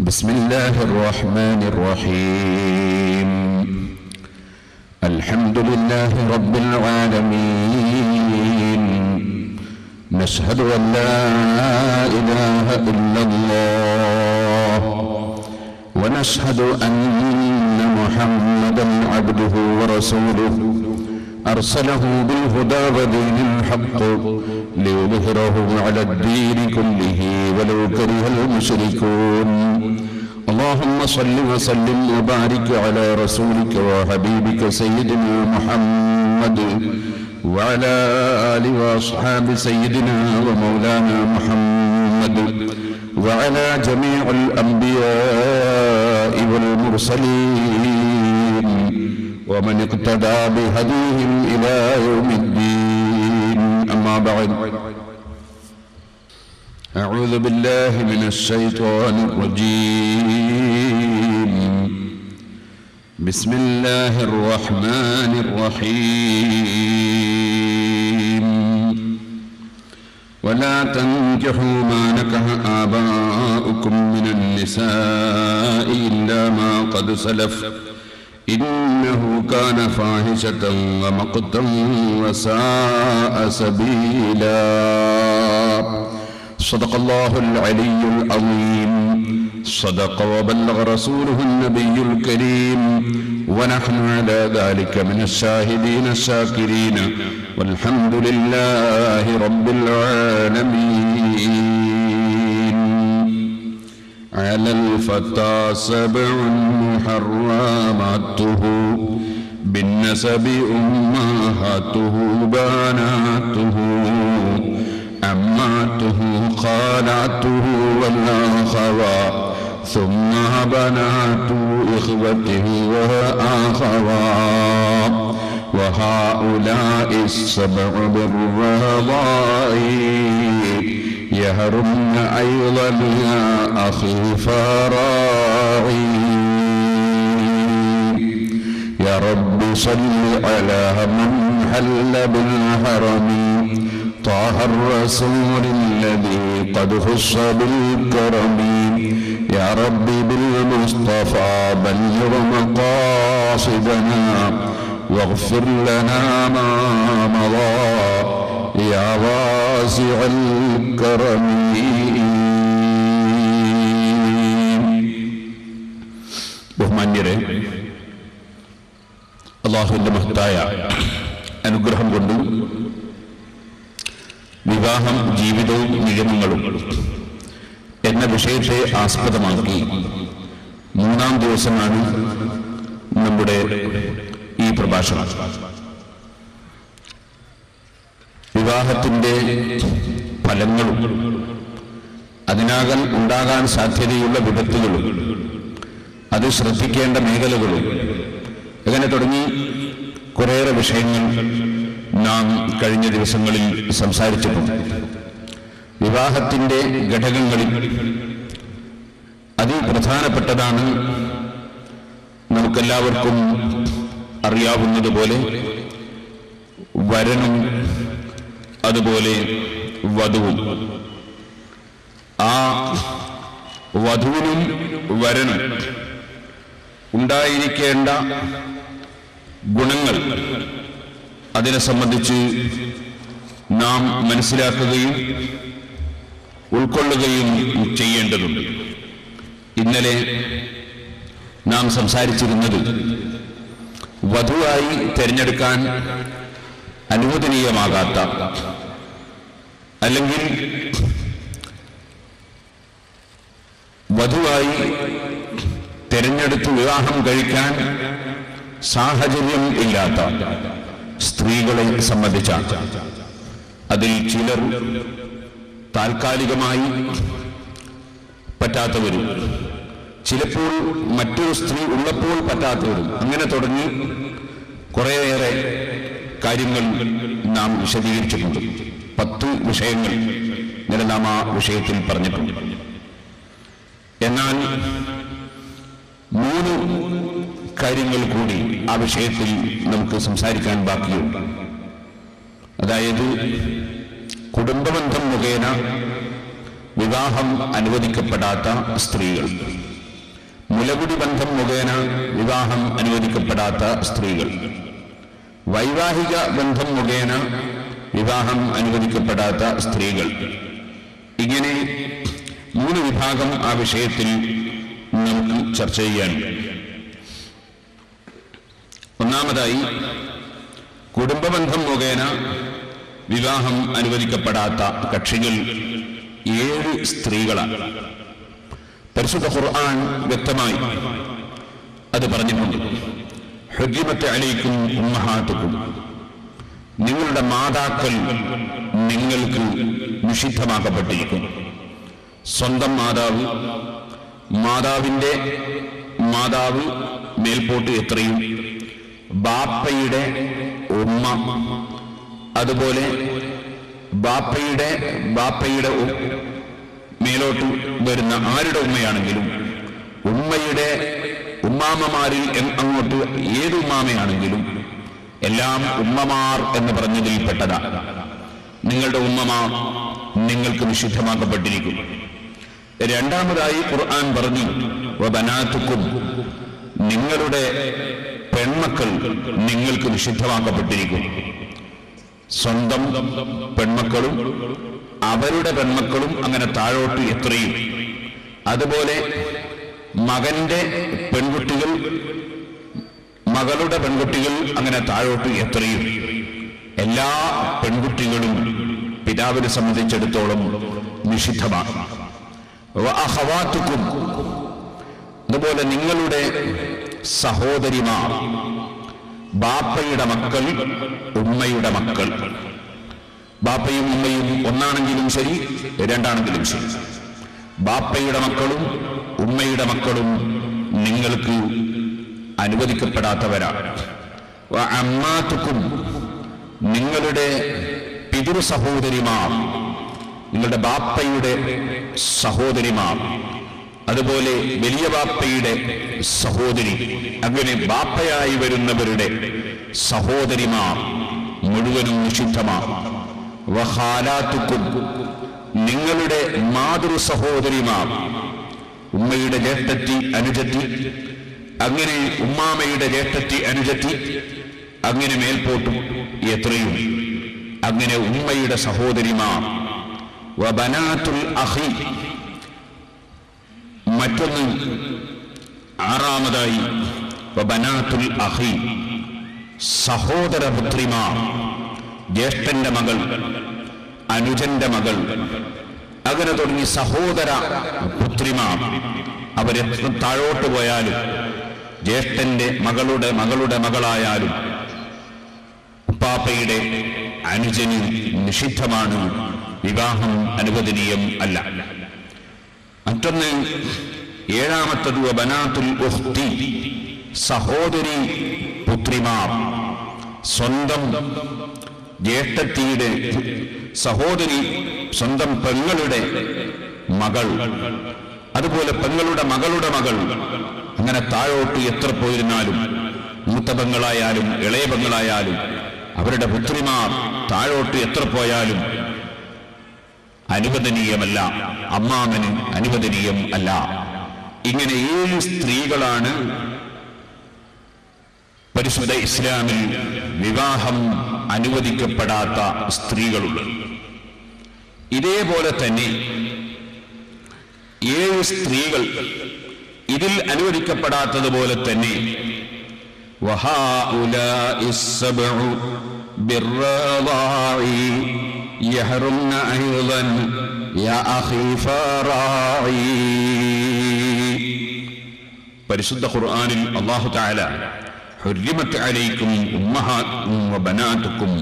بسم الله الرحمن الرحيم. الحمد لله رب العالمين. نشهد أن لا إله إلا الله. ونشهد أن محمدا عبده ورسوله. أرسله بالهدى ودين الحق ليظهره على الدين كله ولو كره المشركون. اللهم صل وسلم وبارك على رسولك وحبيبك سيدنا محمد وعلى آل وأصحاب سيدنا ومولانا محمد وعلى جميع الأنبياء والمرسلين. ومن اقتدى بهديهم إلى يوم الدين. أما بعد. أعوذ بالله من الشيطان الرجيم. بسم الله الرحمن الرحيم. ولا تنكحوا ما نكح آباؤكم من النساء إلا ما قد سلف. إنه كان فاحشة ومقتا وساء سبيلا. صدق الله العلي العظيم. صدق وبلغ رسوله النبي الكريم. ونحن على ذلك من الشاهدين الشاكرين. والحمد لله رب العالمين. على الفتى سبع محرماته بالنسب أمهاته بناته أماته خالعته والأخوات ثم بنات إخوته وأخوات وهؤلاء السبع بالرضاء. يهرمن أيضا أخي فراعي يا رب صل على من حل بالحرم طه الرسول الذي قد خص بالكرم. يا رب بالمصطفى بلغ مقاصدنا واغفر لنا ما مضى. يا واسع الكرم ബഹുമാന്യരെ അള്ളാഹുവിന്റെ മഹത്തായ അനുഗ്രഹം കൊണ്ടും വിവാഹം ജീവിതവും നിയമങ്ങളും എന്ന വിഷയത്തെ ആസ്പദമാക്കി മൂന്നാം ദിവസമാണ് നമ്മുടെ ഈ പ്രഭാഷണം വിവാഹത്തിന്റെ ഫലങ്ങളും അതിനാകാൻ ഉണ്ടാകാൻ സാധ്യതയുള്ള വിപത്തുകളും അത് ശ്രദ്ധിക്കേണ്ട മേഖലകളും. അങ്ങനെ തുടങ്ങി കുറേയേറെ വിഷയങ്ങൾ നാം കഴിഞ്ഞ ദിവസങ്ങളിൽ സംസാരിച്ചിട്ടുണ്ട്. വിവാഹത്തിന്റെ ഘടകങ്ങളിൽ അതിപ്രധാനപ്പെട്ടതാണ് നമുക്കെല്ലാവർക്കും അറിയാവുന്നതുപോലെ വരനും അതുപോലെ വധുവും. ആ വധുവിനും വരനും ഉണ്ടായിരിക്കേണ്ട ഗുണങ്ങൾ അതിനെ സംബന്ധിച്ച് നാം മനസ്സിലാക്കുകയും ഉൾക്കൊള്ളുകയും ചെയ്യേണ്ടതുണ്ട്. ഇന്നലെ നാം സംസാരിച്ചിരുന്നത് വധുവായി തിരഞ്ഞെടുക്കാൻ അനുവദനീയമാകാത്ത. അല്ലെങ്കിൽ വധുവായി തിരഞ്ഞെടുത്ത് വിവാഹം കഴിക്കാൻ സാഹചര്യം ഇല്ലാത്ത സ്ത്രീകളെ സംബന്ധിച്ച അതിൽ ചിലർ താൽക്കാലികമായി പറ്റാത്തവരും ചിലപ്പോൾ മറ്റൊരു സ്ത്രീ ഉള്ളപ്പോൾ പറ്റാത്തവരും. അങ്ങനെ തുടങ്ങി കുറേയേറെ കാര്യങ്ങൾ നാം വിശദീകരിച്ചിട്ടുണ്ട്. പത്ത് വിഷയങ്ങൾ ഇന്നലെ നാം ആ വിഷയത്തിൽ പറഞ്ഞിട്ടുണ്ട്. എന്നാൽ മൂന്ന് കാര്യങ്ങൾ കൂടി ആ വിഷയത്തിൽ നമുക്ക് സംസാരിക്കാൻ ബാക്കിയുണ്ട്. അതായത് കുടുംബബന്ധം മുഖേന വിവാഹം അനുവദിക്കപ്പെടാത്ത സ്ത്രീകൾ. മുലകുടി ബന്ധം മുഖേന വിവാഹം അനുവദിക്കപ്പെടാത്ത സ്ത്രീകൾ. വൈവാഹിക ബന്ധം മുഖേന വിവാഹം അനുവദിക്കപ്പെടാത്ത സ്ത്രീകൾ. ഇങ്ങനെ മൂന്ന് വിഭാഗം ആ വിഷയത്തിൽ നമുക്ക് ചർച്ച ചെയ്യാൻ ഒന്നാമതായി കുടുംബബന്ധം മുഖേന വിവാഹം അനുവദിക്കപ്പെടാത്ത കക്ഷികൾ ഏഴ് സ്ത്രീകളാണ്. പരിശുദ്ധ ഖുർആൻ വ്യക്തമായി അത് പറഞ്ഞിട്ടുണ്ട്. ഹുജിമത്തെ അലയിക്കും ഉമ്മഹാത്തുക്കും. നിങ്ങളുടെ മാതാക്കൾ നിങ്ങൾക്ക് നിഷിദ്ധമാക്കപ്പെട്ടിരിക്കും. സ്വന്തം മാതാവ് മാതാവിന്റെ മാതാവ് മേൽപോട്ട് എത്രയും. ബാപ്പയുടെ ഉമ്മ അതുപോലെ ബാപ്പയുടെ ബാപ്പയുടെ മേലോട്ട് വരുന്ന ആരുടെ ഉമ്മയാണെങ്കിലും ഉമ്മയുടെ ഉമ്മാമ്മമാരിൽ അങ്ങോട്ട് ഏത് ഉമ്മാമയാണെങ്കിലും എല്ലാം ഉമ്മമാർ എന്ന് പറഞ്ഞതിൽ പെട്ടതാണ് നിങ്ങളുടെ ഉമ്മമാർ നിങ്ങൾക്ക് നിഷിദ്ധമാക്കപ്പെട്ടിരിക്കും. രണ്ടാമതായി ഖുർആൻ പറഞ്ഞു വബനാത്തുക്കും നിങ്ങളുടെ പെൺമക്കൾ നിങ്ങൾക്ക് നിഷിദ്ധമാക്കപ്പെട്ടിരിക്കും. സ്വന്തം പെൺമക്കളും അവരുടെ പെൺമക്കളും അങ്ങനെ താഴോട്ട് എത്രയും. അതുപോലെ മകന്റെ പെൺകുട്ടികൾ മകളുടെ പെൺകുട്ടികൾ അങ്ങനെ താഴോട്ട് എത്രയും? എല്ലാ പെൺകുട്ടികളും പിതാവിനെ സംബന്ധിച്ചിടത്തോളം നിഷിദ്ധമാണ്. അതുപോലെ നിങ്ങളുടെ സഹോദരിമാർ ബാപ്പയുടെ മക്കൾ ഉമ്മയുടെ മക്കൾ. ബാപ്പയും ഉമ്മയും ഒന്നാണെങ്കിലും ശരി രണ്ടാണെങ്കിലും ശരി. ബാപ്പയുടെ മക്കളും ഉമ്മയുടെ മക്കളും നിങ്ങൾക്ക് അനുവദിക്കപ്പെടാത്തവരാണ്. അമ്മാത്തുക്കും നിങ്ങളുടെ പിതൃ സഹോദരിമാർ നിങ്ങളുടെ ബാപ്പയുടെ സഹോദരിമാർ അതുപോലെ വലിയ ബാപ്പയുടെ സഹോദരി അങ്ങനെ ബാപ്പയായി വരുന്നവരുടെ സഹോദരിമാർ മുഴുവനും വഹാലാത്തുക്കും നിങ്ങളുടെ മാതൃ സഹോദരിമാർ ഉമ്മയുടെ ജേട്ടറ്റി അനുജത്തി അങ്ങനെ ഉമ്മാമയുടെ ജേഷ്ഠത്തി അനുജത്തി അങ്ങനെ മേൽപോട്ടും എത്രയും. അങ്ങനെ ഉമ്മയുടെ സഹോദരിമാർ വബനാത്തുൽ അഹി. മറ്റൊന്ന് ആറാമതായി വബനാത്തുൽ അഹി. സഹോദര പുത്രിമാർ ജ്യേഷ്ഠന്റെ മകൾ അനുജന്റെ മകൾ. അങ്ങനെ തുടങ്ങി സഹോദര പുത്രിമാർ അവരെത്ര താഴോട്ട് പോയാലും ജ്യേഷ്ഠന്റെ മകളുടെ മകളുടെ മകളായാലും ഉപ്പാപ്പയുടെ അനുജന് നിഷിദ്ധമാണ് വിവാഹം അനുവദനീയം അല്ല. മറ്റൊന്ന് ഏഴാമത്തത് ബനാത്തുൽ സഹോദരി പുത്രിമാർ സ്വന്തം ജ്യേഷ്ഠത്തിയുടെ സഹോദരി സ്വന്തം പെങ്ങളുടെ മകൾ. അതുപോലെ പെങ്ങളുടെ മകളുടെ മകൾ അങ്ങനെ താഴോട്ട് എത്ര പോയിരുന്നാലും മൂത്തപങ്ങളായാലും ഇളയപങ്ങളായാലും അവരുടെ പുത്രിമാർ താഴോട്ട് എത്ര പോയാലും അനുവദനീയമല്ല. അമ്മാമന് അനുവദനീയം അല്ല. ഇങ്ങനെ ഏഴ് സ്ത്രീകളാണ് പരിശുദ്ധ ഇസ്ലാമിൽ വിവാഹം അനുവദിക്കപ്പെടാത്ത സ്ത്രീകളുള്ളത്. ഇതേപോലെ തന്നെ ഏഴ് സ്ത്രീകൾ ഇതിൽ അനുവദിക്കപ്പെടാത്തതുപോലെ തന്നെ. പരിശുദ്ധ ഖുർആാനിൽ അള്ളാഹു താല ഹുരിമത്ത് അലൈക്കും ഉമ്മഹാത്തും ബനാത്തുക്കും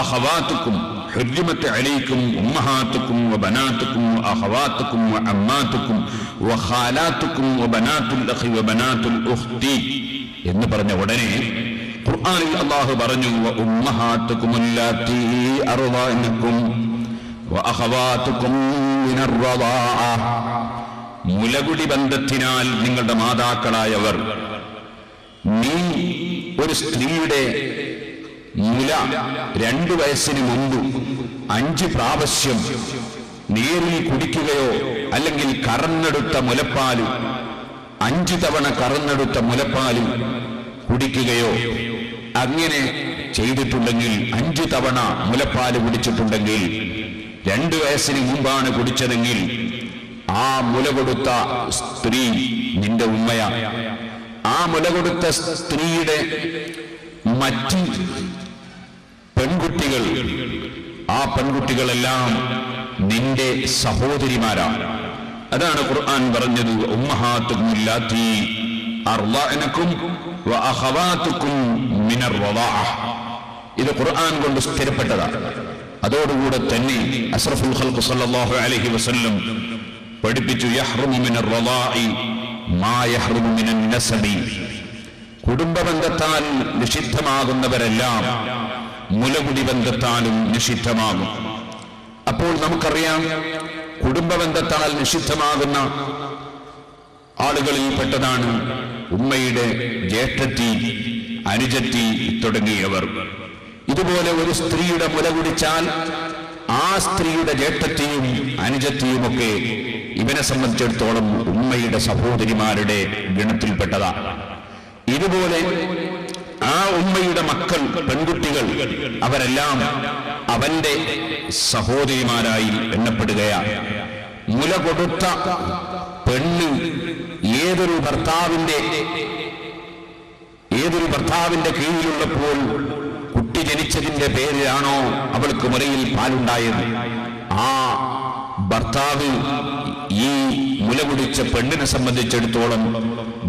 അഹവാത്തുക്കും حرمت عليكم أمهاتكم وبناتكم وأخواتكم وعماتكم وخالاتكم وبنات الأخ وبنات الأخت എന്ന് പറഞ്ഞ ഉടനെ ഖുർആനിൽ അള്ളാഹു പറഞ്ഞു ഉമ്മഹാത്തുക്കും മുലകുടി ബന്ധത്തിനാൽ നിങ്ങളുടെ മാതാക്കളായവർ നീ ഒരു സ്ത്രീയുടെ മുല രണ്ടു വയസ്സിന് മുമ്പ് അഞ്ച് പ്രാവശ്യം നേരിൽ കുടിക്കുകയോ അല്ലെങ്കിൽ കറന്നെടുത്ത മുലപ്പാൽ അഞ്ചു തവണ കറന്നെടുത്ത മുലപ്പാൽ കുടിക്കുകയോ അങ്ങനെ ചെയ്തിട്ടുണ്ടെങ്കിൽ അഞ്ചു തവണ മുലപ്പാൽ കുടിച്ചിട്ടുണ്ടെങ്കിൽ രണ്ടു വയസ്സിന് മുമ്പാണ് കുടിച്ചതെങ്കിൽ ആ മുല കൊടുത്ത സ്ത്രീ നിന്റെ ഉമ്മയ. ആ മുല കൊടുത്ത സ്ത്രീയുടെ മറ്റ് പെൺകുട്ടികൾ ആ പെൺകുട്ടികളെല്ലാം നിന്റെ സഹോദരിമാരാണ് അതാണ് ഖുർആൻ പറഞ്ഞത് ഉമ്മഹാത്തും ലാത്തി അർളഅനക്കും വഅഖവാതുക്കും മിനർ റളാഅ ഇത് ഖുർആൻ കൊണ്ട് സ്ഥിരപ്പെട്ടതാണ് അതോടുകൂടെ തന്നെ അസ്റഫുൽ ഖൽഖ് സല്ലല്ലാഹു അലൈഹി വസല്ലം പഠിപ്പിച്ചു യഹ്റുമു മിനർ റളാഇ മാ യഹ്റുമു മിനൻ നസബി. കുടുംബ ബന്ധത്താൽ നിഷിദ്ധമാകുന്നവരെല്ലാം മുലകുടി ബന്ധത്താലും നിഷിദ്ധമാകും. അപ്പോൾ നമുക്കറിയാം കുടുംബ ബന്ധത്താൽ നിഷിദ്ധമാകുന്ന ആളുകളിൽ പെട്ടതാണ് ഉമ്മയുടെ ജ്യേഷ്ഠത്തി അനുജത്തി തുടങ്ങിയവർ. ഇതുപോലെ ഒരു സ്ത്രീയുടെ മുല കുടിച്ചാൽ ആ സ്ത്രീയുടെ ജ്യേഷ്ഠത്തെയും അനുജത്തെയുമൊക്കെ ഇവനെ സംബന്ധിച്ചിടത്തോളം ഉമ്മയുടെ സഹോദരിമാരുടെ ഗണത്തിൽപ്പെട്ടതാണ്. ഇതുപോലെ ആ ഉമ്മയുടെ മക്കൾ പെൺകുട്ടികൾ അവരെല്ലാം അവന്റെ സഹോദരിമാരായി എണ്ണപ്പെടുകയാണ് മുല കൊടുത്ത പെണ്ണ് ഏതൊരു ഭർത്താവിന്റെ ഏതൊരു ഭർത്താവിന്റെ കീഴിലുള്ളപ്പോൾ കുട്ടി ജനിച്ചതിന്റെ പേരിലാണോ അവൾക്ക് മുലയിൽ പാലുണ്ടായത്? ആ ഭർത്താവ് ഈ മുല കുടിച്ച പെണ്ണിനെ സംബന്ധിച്ചിടത്തോളം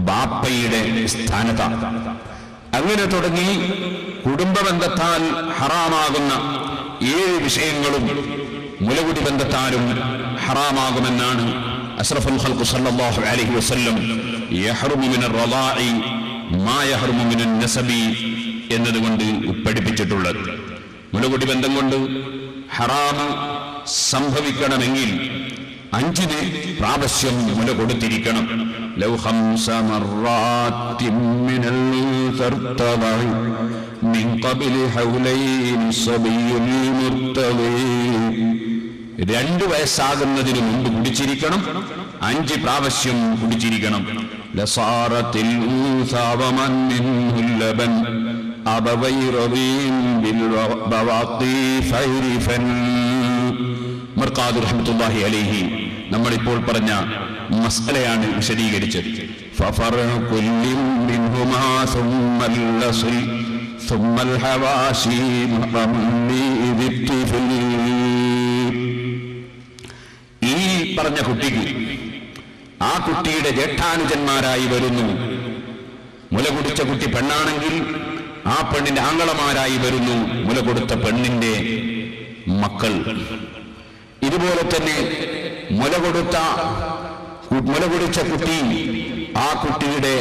ബാപ്പയുടെ സ്ഥാനത്താണ് അങ്ങനെ തുടങ്ങി കുടുംബ ബന്ധത്താൽ ഹറാമാകുന്ന ഏഴ് വിഷയങ്ങളും മുലകുടി ബന്ധത്താലും ഹറാമാകുമെന്നാണ് അഷ്റഫുൽ ഖൽഖു സല്ലല്ലാഹു അലൈഹി വസല്ലം മിനർ റളാഇ മാ നസബി എന്നതുകൊണ്ട് പഠിപ്പിച്ചിട്ടുള്ളത്. മുലകുടി ബന്ധം കൊണ്ട് ഹറാമ് സംഭവിക്കണമെങ്കിൽ അഞ്ചിന് പ്രാവശ്യം മുല കൊടുത്തിരിക്കണം. ലൗ ഖംസ മറാത്തിൻ മിനൽ തർത്തബഇ മിൻ ഖബ്ലി ഹൗലൈൻ സബിയുൽ മുർത്തദി രണ്ടു വയസ്സാകുന്നതിന് മുമ്പ് കുടിച്ചിരിക്കണം അഞ്ച് പ്രാവശ്യം കുടിച്ചിരിക്കണം ലസാറത്തിൽ ഊസാവമൻ മിൻഹുൽ ലബൻ അബവൈ റബീൻ ബിൽ ബവാത്തി ഫൈരിഫൻ മർക്കാദ് റഹ്മത്തുള്ളാഹി അലൈഹി നമ്മൾ ഇപ്പോൾ പറഞ്ഞ മസ്കലയാണ് വിശദീകരിച്ചത്. ഈ പറഞ്ഞ കുട്ടിക്ക് ആ കുട്ടിയുടെ ജേഠാനുജന്മാരായി വരുന്നു. മുല കുടിച്ച കുട്ടി പെണ്ണാണെങ്കിൽ ആ പെണ്ണിന്റെ ആംഗളമാരായി വരുന്നു. മുല കൊടുത്ത പെണ്ണിന്റെ മക്കൾ. ഇതുപോലെ തന്നെ മുല കൊടുത്ത മുല കുടിച്ച കുട്ടി ആ കുട്ടിയുടെ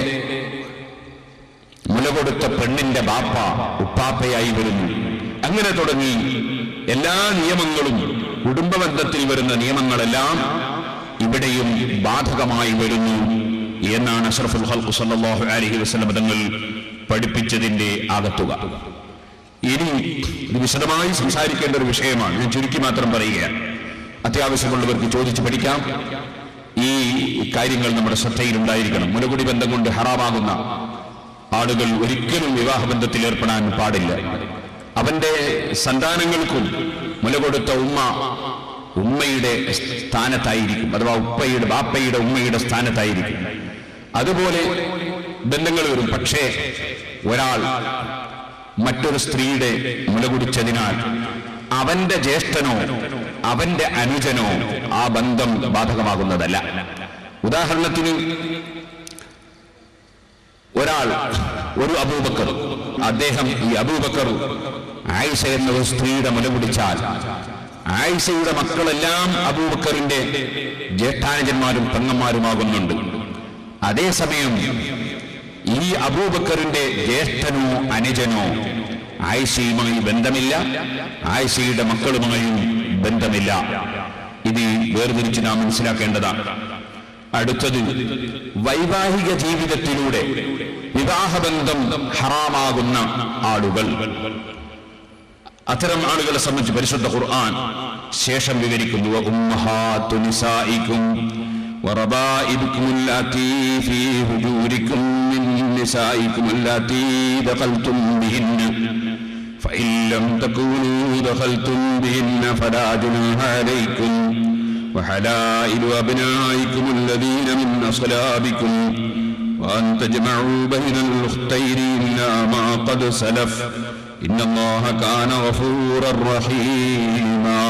മുല കൊടുത്ത പെണ്ണിന്റെ ബാപ്പ ഉപ്പാപ്പയായി വരുന്നു. അങ്ങനെ തുടങ്ങി എല്ലാ നിയമങ്ങളും കുടുംബബന്ധത്തിൽ വരുന്ന നിയമങ്ങളെല്ലാം ഇവിടെയും ബാധകമായി വരുന്നു എന്നാണ് അഷ്റഫുൽ ഹൽഖു സല്ലല്ലാഹു അലൈഹി വസ്ലം തങ്ങൾ പഠിപ്പിച്ചതിന്റെ ആകത്തുക. ഇനി വിശദമായി സംസാരിക്കേണ്ട ഒരു വിഷയമാണ്. ഞാൻ ചുരുക്കി മാത്രം പറയുകയാണ്. അത്യാവശ്യമുള്ളവർക്ക് ചോദിച്ചു പഠിക്കാം. ഈ കാര്യങ്ങൾ നമ്മുടെ ശ്രദ്ധയിലുണ്ടായിരിക്കണം. മുലകുടി ബന്ധം കൊണ്ട് ഹറാമാകുന്ന ആളുകൾ ഒരിക്കലും വിവാഹബന്ധത്തിൽ ഏർപ്പെടാൻ പാടില്ല. അവന്റെ സന്താനങ്ങൾക്കും മുലകൊടുത്ത ഉമ്മ ഉമ്മയുടെ സ്ഥാനത്തായിരിക്കും. അഥവാ ഉപ്പയുടെ ബാപ്പയുടെ ഉമ്മയുടെ സ്ഥാനത്തായിരിക്കും. അതുപോലെ ബന്ധങ്ങൾ വരും. പക്ഷേ ഒരാൾ മറ്റൊരു സ്ത്രീയുടെ മുലകുടിച്ചതിനാൽ അവന്റെ ജ്യേഷ്ഠനോ അവന്റെ അനുജനോ ആ ബന്ധം ബാധകമാകുന്നതല്ല. ഉദാഹരണത്തിന് ഒരാൾ ഒരു അബൂബക്കർ അദ്ദേഹം ഈ അബൂബക്കർ ആയിഷ എന്ന ഒരു സ്ത്രീയുടെ മുല കുടിച്ചാൽ ആയിഷയുടെ മക്കളെല്ലാം അബൂബക്കറിന്റെ ജ്യേഷ്ഠാനജന്മാരും പെങ്ങന്മാരുമാകുന്നുണ്ട്. അതേസമയം ഈ അബൂബക്കറിന്റെ ജ്യേഷ്ഠനോ അനുജനോ ആയിഷയുമായി ബന്ധമില്ല. ആയിഷയുടെ മക്കളുമായും ബന്ധമില്ല ഇത് വേർതിരിച്ച് നാം മനസ്സിലാക്കേണ്ടതാണ് അടുത്തത് വൈവാഹിക ജീവിതത്തിലൂടെ വിവാഹബന്ധം ഹറാമാകുന്ന ആളുകൾ അത്തരം ആളുകളെ സംബന്ധിച്ച് പരിശുദ്ധ ഖുർആൻ ശേഷം വിവരിക്കുന്നു ഉമ്മഹാത്തു നിസായിക്കും وربائبكم اللاتي في هجوركم من نسائكم اللاتي دخلتم بهن فإن لم تكونوا دخلتم بهن فلا جناح عليكم وحلائل أبنائكم الذين من أصلابكم وأن تجمعوا بين الأختين إلا ما قد سلف إن الله كان غفورا رحيما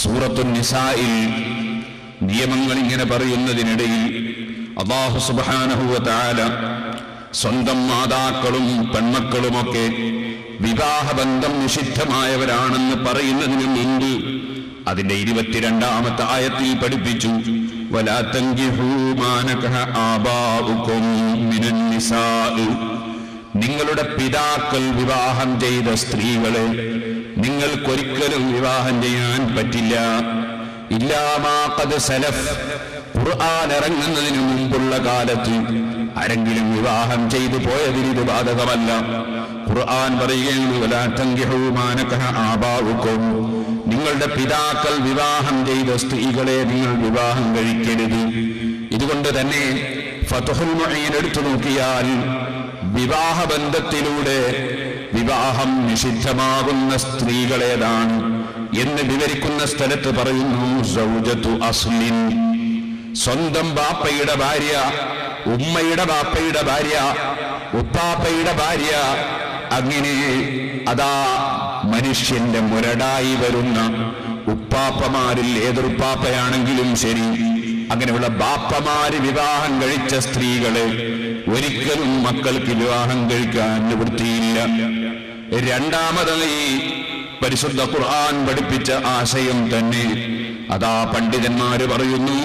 സൂറത്തു നിസായിൽ നിയമങ്ങൾ ഇങ്ങനെ പറയുന്നതിനിടയിൽ അള്ളാഹു സുബ്ഹാനഹു തആല സ്വന്തം മാതാക്കളും പെൺമക്കളുമൊക്കെ വിവാഹബന്ധം നിഷിദ്ധമായവരാണെന്ന് പറയുന്നതിന് മുൻപ് അതിന്റെ ഇരുപത്തിരണ്ടാമത്തെ ആയത്തിൽ പഠിപ്പിച്ചു. നിങ്ങളുടെ പിതാക്കൾ വിവാഹം ചെയ്ത സ്ത്രീകളെ നിങ്ങൾക്കൊരിക്കലും വിവാഹം ചെയ്യാൻ പറ്റില്ല. ഇല്ലാമാക്കത് സലഫ്. ഖുർആൻ ഇറങ്ങുന്നതിന് മുമ്പുള്ള കാലത്ത് ആരെങ്കിലും വിവാഹം ചെയ്തു പോയതിന് ഇത് ബാധകമല്ല. ഖുർആൻ പറയുകയാണ് "വലാ തൻകിഹൂ മാ നകഹ ആബാഉകും." നിങ്ങളുടെ പിതാക്കൾ വിവാഹം ചെയ്ത സ്ത്രീകളെ നിങ്ങൾ വിവാഹം കഴിക്കരുത്. ഇതുകൊണ്ട് തന്നെ ഫതുഹുൽ എടുത്തു നോക്കിയാൽ വിവാഹബന്ധത്തിലൂടെ വിവാഹം നിഷിദ്ധമാകുന്ന സ്ത്രീകളേതാണ് എന്ന് വിവരിക്കുന്ന സ്ഥലത്ത് പറയുന്നു സ്വന്തം ബാപ്പയുടെ ഭാര്യ ഉമ്മയുടെ ബാപ്പയുടെ ഭാര്യ ഉപ്പാപ്പയുടെ ഭാര്യ. അങ്ങനെ അതാ മനുഷ്യന്റെ മുരടായി വരുന്ന ഉപ്പാപ്പമാരിൽ ഏതൊരുപ്പാപ്പയാണെങ്കിലും ശരി. അങ്ങനെയുള്ള ബാപ്പമാര് വിവാഹം കഴിച്ച സ്ത്രീകളെ ഒരിക്കലും മക്കൾക്ക് വിവാഹം കഴിക്കാൻ നിവൃത്തിയില്ല. രണ്ടാമതായി പരിശുദ്ധ ഖുർആൻ പഠിപ്പിച്ച ആശയം തന്നെ അതാ പണ്ഡിതന്മാര് പറയുന്നു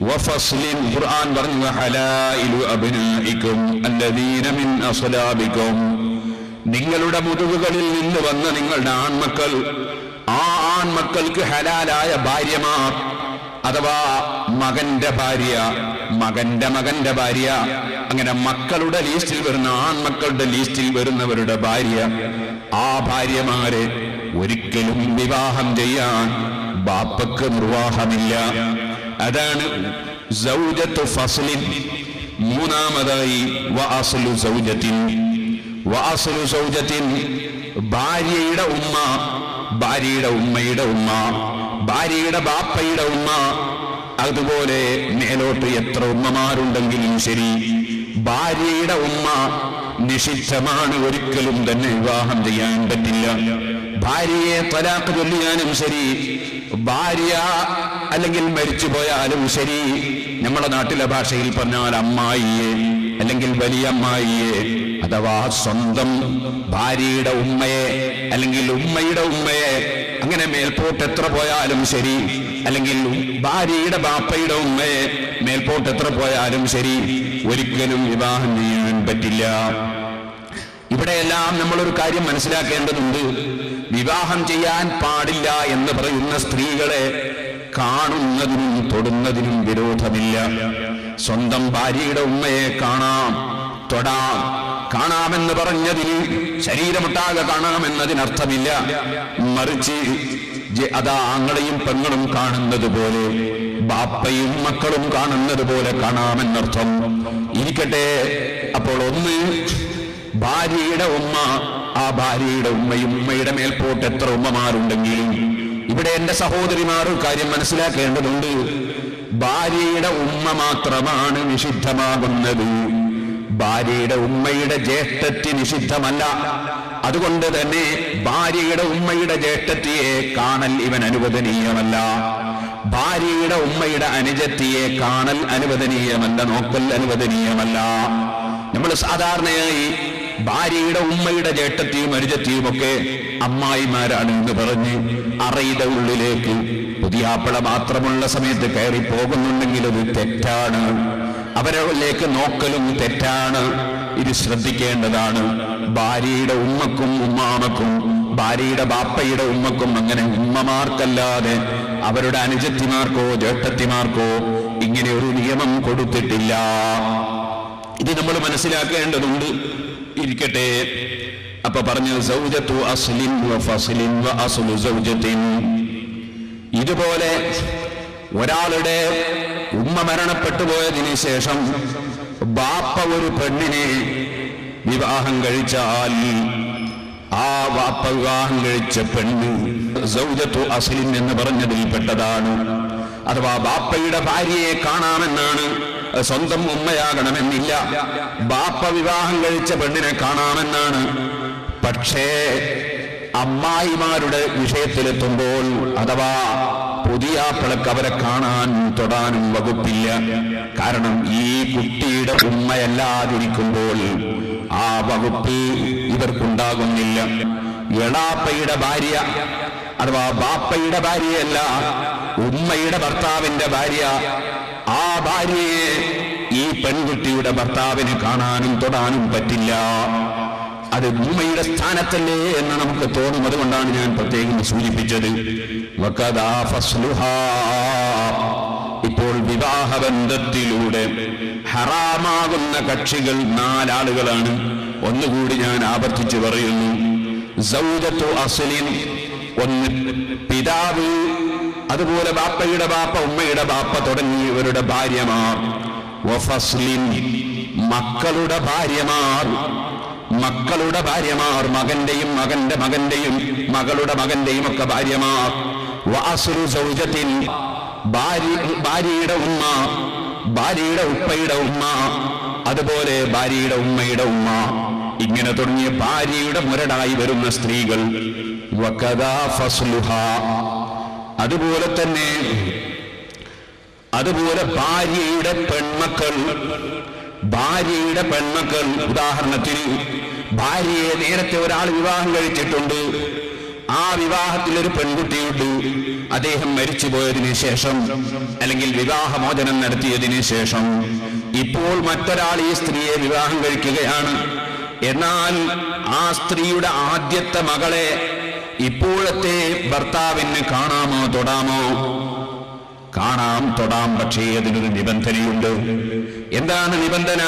ഖുർആൻ പറഞ്ഞു ഹലായിലു അബ്നായിക്കും അല്ലദീന മിൻ അസ്ലാബിക്കും നിങ്ങളുടെ മുതുകുകളിൽ നിന്ന് വന്ന നിങ്ങളുടെ ആൺമക്കൾ ആ ആൺമക്കൾക്ക് ഹലാലായ ഭാര്യമാർ അഥവാ മകന്റെ ഭാര്യ മകന്റെ മകന്റെ ഭാര്യ അങ്ങനെ മക്കളുടെ ലീസ്റ്റിൽ വരുന്ന ആൺമക്കളുടെ ലീസ്റ്റിൽ വരുന്നവരുടെ ഭാര്യ ആ ഭാര്യമാരെ ഒരിക്കലും വിവാഹം ചെയ്യാൻ ബാപ്പക്ക് നിർവാഹമില്ല. അതാണ് ഫസ്ലിൻ. മൂന്നാമതായി ഭാര്യയുടെ ഉമ്മ ഭാര്യയുടെ ഉമ്മയുടെ ഉമ്മ ഭാര്യയുടെ ബാപ്പയുടെ ഉമ്മ. അതുപോലെ മേലോട്ട് എത്ര ഉമ്മമാരുണ്ടെങ്കിലും ശരി ഭാര്യയുടെ ഉമ്മ നിഷിദ്ധമാണ് ഒരിക്കലും തന്നെ വിവാഹം ചെയ്യാൻ പറ്റില്ല. ഭാര്യയെ തലാക്ക് ചൊല്ലിയാലും ശരി ഭാര്യ അല്ലെങ്കിൽ മരിച്ചു പോയാലും ശരി നമ്മുടെ നാട്ടിലെ ഭാഷയിൽ പറഞ്ഞാൽ അമ്മായിയെ. അല്ലെങ്കിൽ വലിയമ്മായിയെ അഥവാ സ്വന്തം ഭാര്യയുടെ ഉമ്മയെ അല്ലെങ്കിൽ ഉമ്മയുടെ ഉമ്മയെ അങ്ങനെ മേൽപോട്ട് എത്ര പോയാലും ശരി. അല്ലെങ്കിൽ ഭാര്യയുടെ ബാപ്പയുടെ ഉമ്മയെ മേൽപോട്ട് എത്ര പോയാലും ശരി. ഒരിക്കലും വിവാഹം ചെയ്യാൻ പറ്റില്ല. ഇവിടെയെല്ലാം നമ്മളൊരു കാര്യം മനസ്സിലാക്കേണ്ടതുണ്ട്. വിവാഹം ചെയ്യാൻ പാടില്ല എന്ന് പറയുന്ന സ്ത്രീകളെ കാണുന്നതിനും തൊടുന്നതിനും വിരോധമില്ല. സ്വന്തം ഭാര്യയുടെ ഉമ്മയെ കാണാം. തൊടാം. കാണാമെന്ന് പറഞ്ഞതിന് ശരീരമൊട്ടാകെ കാണാമെന്നതിനർത്ഥമില്ല. മറിച്ച് അതാ ആങ്ങളെയും പെങ്ങളും കാണുന്നത് പോലെ ബാപ്പയും മക്കളും കാണുന്നത് പോലെ കാണാമെന്നർത്ഥം. ഇരിക്കട്ടെ. അപ്പോൾ ഒന്ന് ഭാര്യയുടെ ഉമ്മ ആ ഭാര്യയുടെ ഉമ്മയും ഉമ്മയുടെ മേൽപോട്ട് എത്ര ഉമ്മമാരുണ്ടെങ്കിലും ഇവിടെ എന്റെ സഹോദരിമാർ കാര്യം മനസ്സിലാക്കേണ്ടതുണ്ട്. ഭാര്യയുടെ ഉമ്മ മാത്രമാണ് നിഷിദ്ധമാകുന്നത്. ഭാര്യയുടെ ഉമ്മയുടെ ജ്യേഷ്ഠത്തി നിഷിദ്ധമല്ല. അതുകൊണ്ട് തന്നെ ഭാര്യയുടെ ഉമ്മയുടെ ജ്യേഷ്ഠത്തിയെ കാണൽ ഇവൻ അനുവദനീയമല്ല. ഭാര്യയുടെ ഉമ്മയുടെ അനുജത്തിയെ കാണൽ അനുവദനീയമല്ല നോക്കൽ അനുവദനീയമല്ല. നമ്മൾ സാധാരണയായി ഭാര്യയുടെ ഉമ്മയുടെ ജേട്ടത്തിയും അനുജത്തിയും ഒക്കെ അമ്മായിമാരാണ് എന്ന് പറഞ്ഞ് അറയുടെ ഉള്ളിലേക്ക് പുതിയാപ്പിള മാത്രമുള്ള സമയത്ത് കയറി പോകുന്നുണ്ടെങ്കിൽ അത് തെറ്റാണ്. അവരിലേക്ക് നോക്കലും തെറ്റാണ്. ഇത് ശ്രദ്ധിക്കേണ്ടതാണ്. ഭാര്യയുടെ ഉമ്മക്കും ഉമ്മാമക്കും ഭാര്യയുടെ ബാപ്പയുടെ ഉമ്മക്കും അങ്ങനെ ഉമ്മമാർക്കല്ലാതെ അവരുടെ അനുജത്തിമാർക്കോ ജേഷ്ഠത്തിമാർക്കോ ഇങ്ങനെ ഒരു നിയമം കൊടുത്തിട്ടില്ല. ഇത് നമ്മൾ മനസ്സിലാക്കേണ്ടതുണ്ട്. ഇരിക്കട്ടെ. അപ്പൊ പറഞ്ഞു സൗജത്തു അസ്ലിൻ ഫസ്ലിൻ അസ്ലു സൗജത്തിൻ. ഇതുപോലെ ഒരാളുടെ ഉമ്മ മരണപ്പെട്ടു പോയതിനു ശേഷം ബാപ്പ ഒരു പെണ്ണിനെ വിവാഹം കഴിച്ചാൽ ആ വാപ്പ വിവാഹം കഴിച്ച പെണ്ണ് സൗജത്തു അസ്ലിൻ എന്ന് പറഞ്ഞതിൽ പെട്ടതാണ്. അഥവാ ബാപ്പയുടെ ഭാര്യയെ കാണാമെന്നാണ് സ്വന്തം ഉമ്മയാകണമെന്നില്ല. ബാപ്പ വിവാഹം കഴിച്ച പെണ്ണിനെ കാണാമെന്നാണ് പക്ഷേ അമ്മായിമാരുടെ വിഷയത്തിലെത്തുമ്പോൾ അഥവാ പുതിയാപ്പിളക്ക് അവരെ കാണാൻ തൊടാനും വകുപ്പില്ല. കാരണം ഈ കുട്ടിയുടെ ഉമ്മയല്ലാതിരിക്കുമ്പോൾ ആ വകുപ്പ് ഇവർക്കുണ്ടാകുന്നില്ല. എളാപ്പയുടെ ഭാര്യ അഥവാ ബാപ്പയുടെ ഭാര്യയല്ല ഉമ്മയുടെ ഭർത്താവിന്റെ ഭാര്യ ആ ഭാര്യയെ ഈ പെൺകുട്ടിയുടെ ഭർത്താവിനെ കാണാനും തൊടാനും പറ്റില്ല. അത് ഉമ്മയുടെ സ്ഥാനത്തല്ലേ എന്ന് നമുക്ക് തോന്നും. അതുകൊണ്ടാണ് ഞാൻ പ്രത്യേകം സൂചിപ്പിച്ചത്. ഇപ്പോൾ വിവാഹബന്ധത്തിലൂടെ ഹറാമാകുന്ന കക്ഷികൾ നാലാളുകളാണ്. ഒന്നുകൂടി ഞാൻ ആവർത്തിച്ചു പറയുന്നു. സൗദത്തു അസലിൻ ഒന്ന് പിതാവ് അതുപോലെ ബാപ്പയുടെ ബാപ്പ ഉമ്മയുടെ ബാപ്പ തുടങ്ങിയവരുടെ ഭാര്യമാർ. മക്കളുടെ ഭാര്യമാർ. മക്കളുടെ ഭാര്യമാർ മകന്റെയും മകന്റെ മകന്റെയും മകളുടെ മകന്റെയും ഒക്കെ ഭാര്യമാർ. വാസുരു സൗജത്തിൻ ഭാര്യ ഭാര്യയുടെ ഉമ്മ ഭാര്യയുടെ ഉപ്പയുടെ ഉമ്മ അതുപോലെ ഭാര്യയുടെ ഉമ്മയുടെ ഉമ്മ. ഇങ്ങനെ തുടങ്ങിയ ഭാര്യയുടെ മുരടായി വരുന്ന സ്ത്രീകൾ. അതുപോലെ തന്നെ അതുപോലെ ഭാര്യയുടെ പെൺമക്കൾ. ഭാര്യയുടെ പെൺമക്കൾ ഉദാഹരണത്തിന് ഭാര്യയെ നേരത്തെ ഒരാൾ വിവാഹം കഴിച്ചിട്ടുണ്ട്. ആ വിവാഹത്തിൽ ഒരു പെൺകുട്ടിയുണ്ട്. അദ്ദേഹം മരിച്ചുപോയതിനു ശേഷം അല്ലെങ്കിൽ വിവാഹമോചനം നടത്തിയതിനു ശേഷം ഇപ്പോൾ മറ്റൊരാൾ ഈ സ്ത്രീയെ വിവാഹം കഴിക്കുകയാണ്. എന്നാൽ ആ സ്ത്രീയുടെ ആദ്യത്തെ മകളെ ഇപ്പോഴത്തെ ഭർത്താവിന് കാണാമോ തൊടാമോ? കാണാം തൊടാം പക്ഷേ അതിനൊരു നിബന്ധനയുണ്ട്. എന്താണ് നിബന്ധന?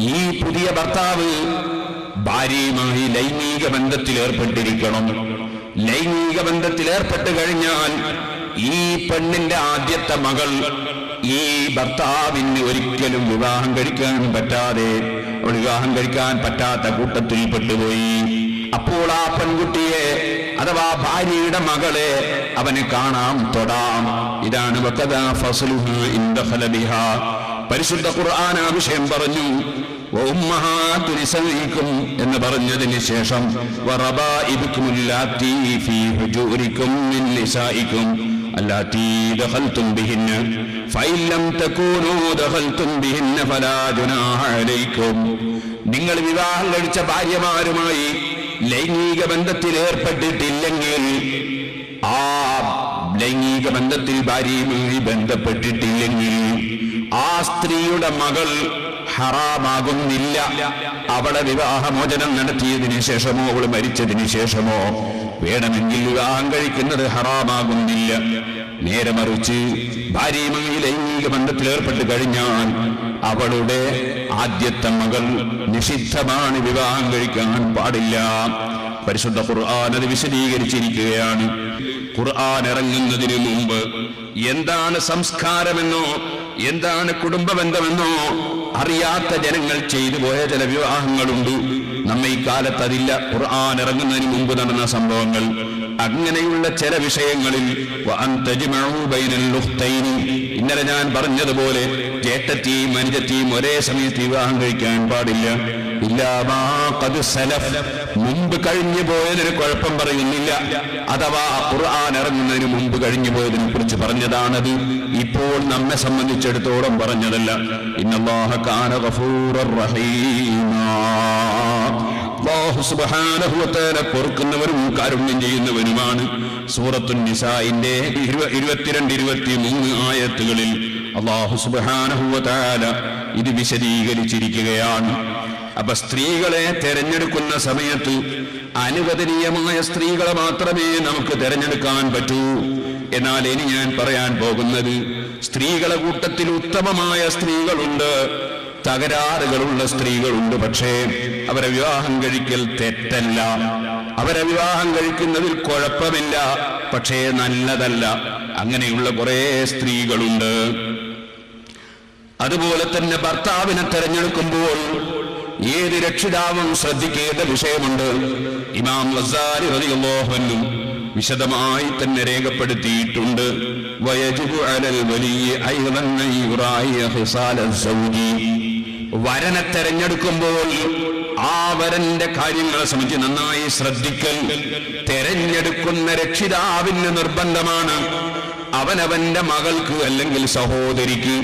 ഈ പുതിയ ഭർത്താവ് ഭാര്യയുമായി ലൈംഗിക ബന്ധത്തിൽ ഏർപ്പെട്ടിരിക്കണം. ലൈംഗിക ബന്ധത്തിൽ ഏർപ്പെട്ട് കഴിഞ്ഞാൽ ഈ പെണ്ണിന്റെ ആദ്യത്തെ മകൾ ഈ ഭർത്താവിന് ഒരിക്കലും വിവാഹം കഴിക്കാൻ പറ്റാതെ വിവാഹം കഴിക്കാൻ പറ്റാത്ത കൂട്ടത്തിൽ പെട്ടുപോയി. അപ്പോൾ ആ പെൺകുട്ടിയെ അഥവാ ഭാര്യയുടെ മകളെ അവന് കാണാം തൊടാം. ഇതാണ്. പരിശുദ്ധ ഖുർആൻ ആ വിഷയം പറഞ്ഞു ും എന്ന് പറഞ്ഞതിന് ശേഷം നിങ്ങൾ വിവാഹം കഴിച്ച ഭാര്യമാരുമായി ലൈംഗിക ബന്ധത്തിൽ ഏർപ്പെട്ടിട്ടില്ലെങ്കിൽ ആ ലൈംഗിക ബന്ധത്തിൽ ഭാര്യയുമായി ബന്ധപ്പെട്ടിട്ടില്ലെങ്കിൽ ആ സ്ത്രീയുടെ മകൾ ഹറാമാകുന്നില്ല. അവളെ വിവാഹമോചനം നടത്തിയതിനു ശേഷമോ അവൾ മരിച്ചതിനു ശേഷമോ വേണമെങ്കിൽ വിവാഹം കഴിക്കുന്നത് ഹറാമാകുന്നില്ല. നേരെ മറിച്ച് ഭാര്യയുമായി ലൈംഗിക ബന്ധത്തിൽ ഏർപ്പെട്ട് കഴിഞ്ഞാൽ അവളുടെ ആദ്യത്തെ മകൾ നിഷിദ്ധമാണ്. വിവാഹം കഴിക്കാൻ പാടില്ല. പരിശുദ്ധ ഖുർആൻ അത് വിശദീകരിച്ചിരിക്കുകയാണ്. ഖുർആൻ ഇറങ്ങുന്നതിന് മുമ്പ് എന്താണ് സംസ്കാരമെന്നോ എന്താണ് കുടുംബ ബന്ധമെന്നോ അറിയാത്ത ജനങ്ങൾ ചെയ്തു പോയ ചില വിവാഹങ്ങളുണ്ട്. നമ്മ ഈ കാലത്ത് അതില്ല. ഖുർആൻ ഇറങ്ങുന്നതിന് മുമ്പ് നടന്ന സംഭവങ്ങൾ അങ്ങനെയുള്ള ചില വിഷയങ്ങളിൽ ഇന്നലെ ഞാൻ പറഞ്ഞതുപോലെ ചേട്ടത്തെയും അനുജത്തെയും ഒരേ സമയത്ത് വിവാഹം കഴിക്കാൻ പാടില്ല. മുമ്പ് കഴിഞ്ഞു പോയതിന് കുഴപ്പം പറയുന്നില്ല. അഥവാ ഖുർആൻ ഇറങ്ങുന്നതിന് മുമ്പ് കഴിഞ്ഞു പോയതിനെ കുറിച്ച് പറഞ്ഞതാണത്. ഇപ്പോൾ നമ്മെ സംബന്ധിച്ചിടത്തോളം പറഞ്ഞതല്ല. ഇന്നല്ലാഹ കാന റഹീമാ. വ തആല പൊറുക്കുന്നവരും കാരുണ്യം ചെയ്യുന്നവനുമാണ്. സൂറത്തുൻ നിസായിന്റെ ഇരുപത്തിരണ്ട് ഇരുപത്തി മൂന്ന് ആയത്തുകളിൽ അള്ളാഹു തആല ഇത് വിശദീകരിച്ചിരിക്കുകയാണ്. അപ്പൊ സ്ത്രീകളെ തെരഞ്ഞെടുക്കുന്ന സമയത്ത് അനുവദനീയമായ സ്ത്രീകളെ മാത്രമേ നമുക്ക് തെരഞ്ഞെടുക്കാൻ പറ്റൂ. എന്നാൽ ഇനി ഞാൻ പറയാൻ പോകുന്നത് സ്ത്രീകളെ കൂട്ടത്തിൽ ഉത്തമമായ സ്ത്രീകളുണ്ട്. തകരാറുകളുള്ള സ്ത്രീകളുണ്ട്. പക്ഷേ അവരെ വിവാഹം കഴിക്കൽ തെറ്റല്ല. അവരെ വിവാഹം കഴിക്കുന്നതിൽ കുഴപ്പമില്ല. പക്ഷേ നല്ലതല്ല. അങ്ങനെയുള്ള കുറേ സ്ത്രീകളുണ്ട്. അതുപോലെ തന്നെ ഭർത്താവിനെ തെരഞ്ഞെടുക്കുമ്പോൾ ഏത് രക്ഷിതാവും ശ്രദ്ധിക്കേണ്ട വിഷയമുണ്ട്. ഇമാം വസാരി റളിയല്ലാഹു അൻഹു വിശദമായി തന്നെ രേഖപ്പെടുത്തിയിട്ടുണ്ട്. വയജിബു അലൽ വലിയ വരനെ തെരഞ്ഞെടുക്കുമ്പോൾ ആ വരന്റെ കാര്യങ്ങളെ സംബന്ധിച്ച് നന്നായി ശ്രദ്ധിക്കൽ. തെരഞ്ഞെടുക്കുന്ന രക്ഷിതാവിന് നിർബന്ധമാണ്. അവനവന്റെ മകൾക്ക് അല്ലെങ്കിൽ സഹോദരിക്ക്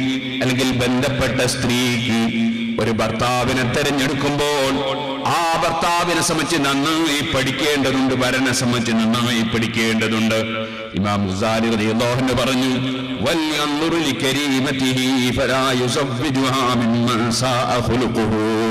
അല്ലെങ്കിൽ ബന്ധപ്പെട്ട സ്ത്രീക്ക് ഒരു ഭർത്താവിനെ തെരഞ്ഞെടുക്കുമ്പോൾ ആ ഭർത്താവിനെ സംബന്ധിച്ച് നന്നായി പഠിക്കേണ്ടതുണ്ട് വരനെ സംബന്ധിച്ച് നന്നായി പഠിക്കേണ്ടതുണ്ട്. ഇമാം റളിയല്ലാഹു പറഞ്ഞു ഖുലുഖുഹു.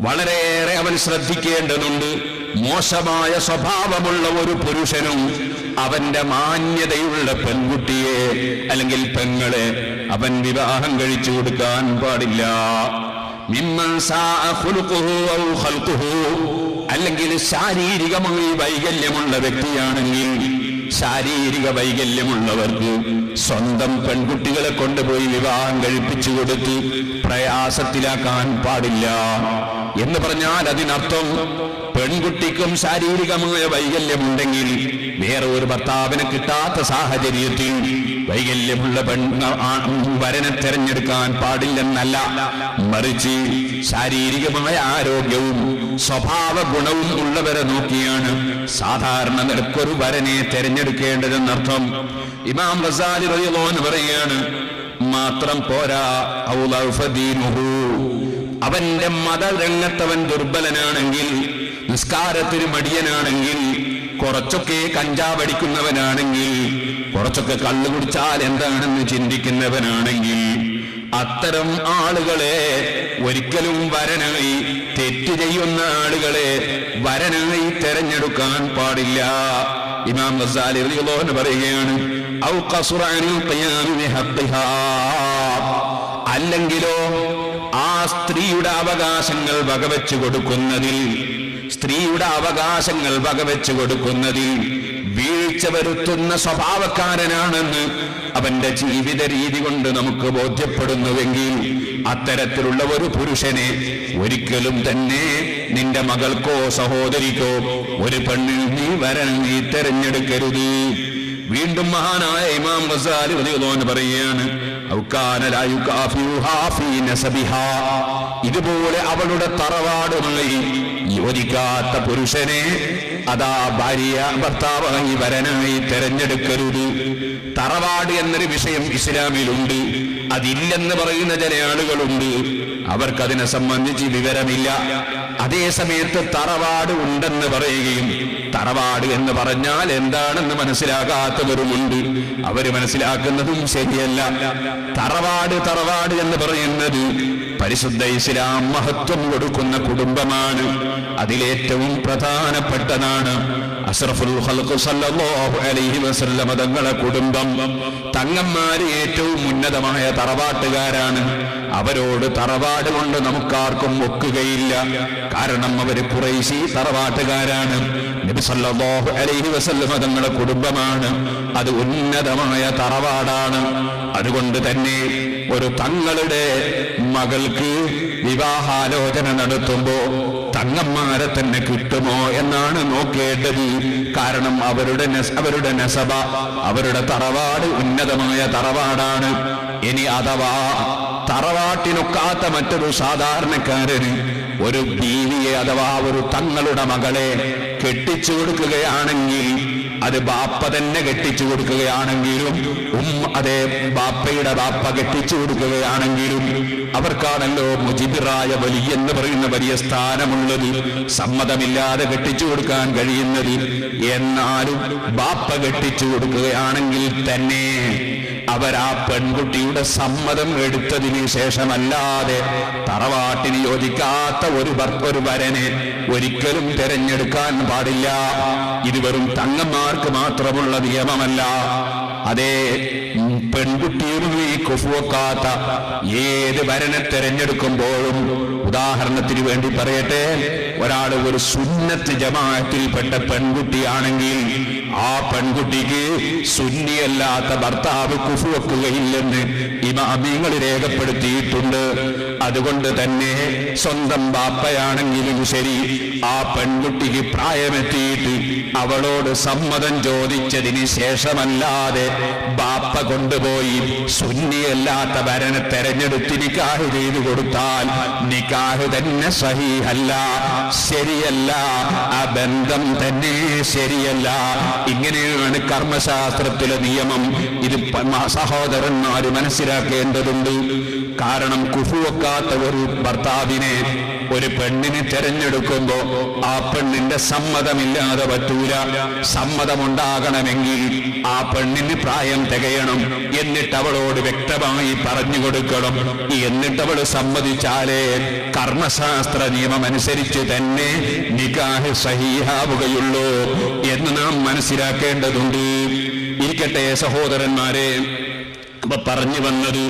വളരെയേറെ അവൻ ശ്രദ്ധിക്കേണ്ടതുണ്ട്. മോശമായ സ്വഭാവമുള്ള ഒരു പുരുഷനും അവന്റെ മാന്യതയുള്ള പെൺകുട്ടിയെ അല്ലെങ്കിൽ പെങ്ങളെ അവൻ വിവാഹം കഴിച്ചു കൊടുക്കാൻ പാടില്ല. അല്ലെങ്കിൽ ശാരീരികമായി വൈകല്യമുള്ള വ്യക്തിയാണെങ്കിൽ ശാരീരിക വൈകല്യമുള്ളവർക്ക് സ്വന്തം പെൺകുട്ടികളെ കൊണ്ടുപോയി വിവാഹം കഴിപ്പിച്ചു കൊടുത്ത് പ്രയാസത്തിലാക്കാൻ പാടില്ല എന്ന് പറഞ്ഞാൽ അതിനർത്ഥം പെൺകുട്ടിക്കും ശാരീരികമായ വൈകല്യമുണ്ടെങ്കിൽ വേറെ ഒരു ഭർത്താവിനെ കിട്ടാത്ത സാഹചര്യത്തിൽ വൈകല്യമുള്ള പെൺ വരനെ തെരഞ്ഞെടുക്കാൻ പാടില്ലെന്നല്ല. മറിച്ച് ശാരീരികമായ ആരോഗ്യവും സ്വഭാവ ഗുണവും ഉള്ളവരെ നോക്കിയാണ് സാധാരണ നിലക്കൊരു വരനെ തെരഞ്ഞെടുക്കേണ്ടതെന്നർത്ഥം. ഇമാം വസാലി റളിയല്ലാഹു അൻഹു പറയുകയാണ് മാത്രം പോരാ ഔലൗഫദീനുഹു അവന്റെ മതരംഗത്തവൻ ദുർബലനാണെങ്കിൽ നിസ്കാരത്തിന് മടിയനാണെങ്കിൽ കുറച്ചൊക്കെ കഞ്ചാവടിക്കുന്നവനാണെങ്കിൽ കുറച്ചൊക്കെ കള്ളു കുടിച്ചാൽ എന്താണെന്ന് ചിന്തിക്കുന്നവനാണെങ്കിൽ അത്തരം ആളുകളെ ഒരിക്കലും വരനായി തെറ്റ് ചെയ്യുന്ന ആളുകളെ വരനായി തെരഞ്ഞെടുക്കാൻ പാടില്ല. ഇമാം ഗസാലി റളിയല്ലാഹു പറയുകയാണ് ഔ ഖസ്റ അനിൽ ഖിയാമി ബിഹഖിഹാ അല്ലെങ്കിലോ ആ സ്ത്രീയുടെ അവകാശങ്ങൾ വകവെച്ചു കൊടുക്കുന്നതിൽ സ്ത്രീയുടെ അവകാശങ്ങൾ വകവെച്ചു കൊടുക്കുന്നതിൽ വീഴ്ച വരുത്തുന്ന സ്വഭാവക്കാരനാണെന്ന് അവന്റെ ജീവിത രീതി കൊണ്ട് നമുക്ക് ബോധ്യപ്പെടുന്നുവെങ്കിൽ അത്തരത്തിലുള്ള ഒരു പുരുഷനെ ഒരിക്കലും തന്നെ നിന്റെ മകൾക്കോ സഹോദരിക്കോ ഒരു പെണ്ണിൽ നീ വരൻ നീ തെരഞ്ഞെടുക്കരുത്. വീണ്ടും മഹാനായ ഇമാം ഗസാലി യുകാഫിയുഹാ നസബിഹാ. ഇതുപോലെ അവളുടെ തറവാടുമായി യോജിക്കാത്ത പുരുഷനെ അതാ ഭാര്യ ഭർത്താവായി വരനായി തെരഞ്ഞെടുക്കരുത്. തറവാട് എന്നൊരു വിഷയം ഇസ്ലാമിലുണ്ട്. അതില്ലെന്ന് പറയുന്ന ചില ആളുകളുണ്ട്. അവർക്കതിനെ സംബന്ധിച്ച് വിവരമില്ല. അതേ സമയത്ത് തറവാട് ഉണ്ടെന്ന് പറയുകയും തറവാട് എന്ന് പറഞ്ഞാൽ എന്താണെന്ന് മനസ്സിലാകാത്തവരുമുണ്ട്. അവർ മനസ്സിലാക്കുന്നതും ശരിയല്ല. തറവാട് തറവാട് എന്ന് പറയുന്നത് പരിശുദ്ധ ഇസ്ലാം മഹത്വം കൊടുക്കുന്ന കുടുംബമാണ്. അതിലേറ്റവും പ്രധാനപ്പെട്ടതാണ് അഷ്റഫുൽ അലൈഹി വസല്ലമ കുടുംബം. തങ്ങന്മാര് ഏറ്റവും ഉന്നതമായ തറവാട്ടുകാരാണ്. അവരോട് തറവാട് കൊണ്ട് നമുക്കാർക്കും ഒക്കുകയില്ല. കാരണം അവർ കുറേശി തറവാട്ടുകാരാണ്. നബി സല്ലല്ലാഹു അലൈഹി വസല്ലമ തങ്ങളുടെ കുടുംബമാണ്. അത് ഉന്നതമായ തറവാടാണ്. അതുകൊണ്ട് തന്നെ ഒരു തങ്ങളുടെ മകൾക്ക് വിവാഹാലോചന നടത്തുമ്പോ തങ്ങന്മാരെ തന്നെ കിട്ടുമോ എന്നാണ് നോക്കേണ്ടത്. കാരണം അവരുടെ അവരുടെ നസബ അവരുടെ തറവാട് ഉന്നതമായ തറവാടാണ്. ഇനി അഥവാ തറവാട്ടിനൊക്കാത്ത മറ്റൊരു സാധാരണക്കാരന് ഒരു ബീവിയെ അഥവാ ഒരു തങ്ങളുടെ മകളെ കെട്ടിച്ചു കൊടുക്കുകയാണെങ്കിൽ അത് ബാപ്പ തന്നെ കെട്ടിച്ചു കൊടുക്കുകയാണെങ്കിലും ഉം അതേ ബാപ്പയുടെ ബാപ്പ കെട്ടിച്ചു കൊടുക്കുകയാണെങ്കിലും അവർക്കാണല്ലോ മുജിബിറായ വലിയ എന്ന് പറയുന്ന വലിയ സ്ഥാനമുള്ളത്. സമ്മതമില്ലാതെ കെട്ടിച്ചു കൊടുക്കാൻ കഴിയുന്നത്. എന്നാലും ബാപ്പ കെട്ടിച്ചു കൊടുക്കുകയാണെങ്കിൽ തന്നെ അവരാ പെൺകുട്ടിയുടെ സമ്മതം എടുത്തതിനു ശേഷമല്ലാതെ തറവാട്ടിന് യോജിക്കാത്ത ഒരു ഒരു വരനെ ഒരിക്കലും തിരഞ്ഞെടുക്കാൻ പാടില്ല. ഇത് വെറും തങ്ങന്മാർക്ക് മാത്രമുള്ള നിയമമല്ല. അതേ പെൺകുട്ടിയൊന്നും പെൺകുട്ടിയും ഈ കുഫുവക്കാത്ത ഏത് വരനെ തിരഞ്ഞെടുക്കുമ്പോഴും ഉദാഹരണത്തിന് വേണ്ടി പറയട്ടെ ഒരാൾ ഒരു സുന്നത്ത് ജമാഅത്തിൽപ്പെട്ട പെൺകുട്ടിയാണെങ്കിൽ ആ പെൺകുട്ടിക്ക് സുന്നിയല്ലാത്ത ഭർത്താവ് കുഫു വെക്കുകയില്ലെന്ന് ഇമാമിങ്ങൾ രേഖപ്പെടുത്തിയിട്ടുണ്ട്. അതുകൊണ്ട് തന്നെ സ്വന്തം ബാപ്പയാണെങ്കിലും ശരി ആ പെൺകുട്ടിക്ക് പ്രായമെത്തിയിട്ട് അവളോട് സമ്മതം ചോദിച്ചതിന് ശേഷമല്ലാതെ ബാപ്പ കൊണ്ടുപോയി സുന്നിയല്ലാത്ത വരനെ തെരഞ്ഞെടുത്ത് നിക്കാഹ് ചെയ്തു കൊടുത്താൽ നിക്കാഹ് തന്നെ സഹിഹല്ല ശരിയല്ല ആ ബന്ധം തന്നെ ശരിയല്ല. ഇങ്ങനെയാണ് കർമ്മശാസ്ത്രത്തിലെ നിയമം. ഇത് സഹോദരന്മാര് മനസ്സിലാക്കേണ്ടതുണ്ട്. കാരണം കുഫുവെക്കാത്ത ഒരു ഭർത്താവിനെ ഒരു പെണ്ണിനെ തെരഞ്ഞെടുക്കുമ്പോ ആ പെണ്ണിന്റെ സമ്മതമില്ലാതെ പറ്റൂല. സമ്മതമുണ്ടാകണമെങ്കിൽ ആ പെണ്ണിന് പ്രായം തികയണം. എന്നിട്ട് അവളോട് വ്യക്തമായി പറഞ്ഞു കൊടുക്കണം. എന്നിട്ട് അവൾ സമ്മതിച്ചാലേ കർമ്മശാസ്ത്ര നിയമം അനുസരിച്ച് തന്നെ നിക്കാഹ് സഹീഹാവുകയുള്ളൂ എന്ന് നാം മനസ്സിലാക്കേണ്ടതുണ്ട്. ഇരിക്കട്ടെ സഹോദരന്മാരെ അപ്പൊ പറഞ്ഞു വന്നത്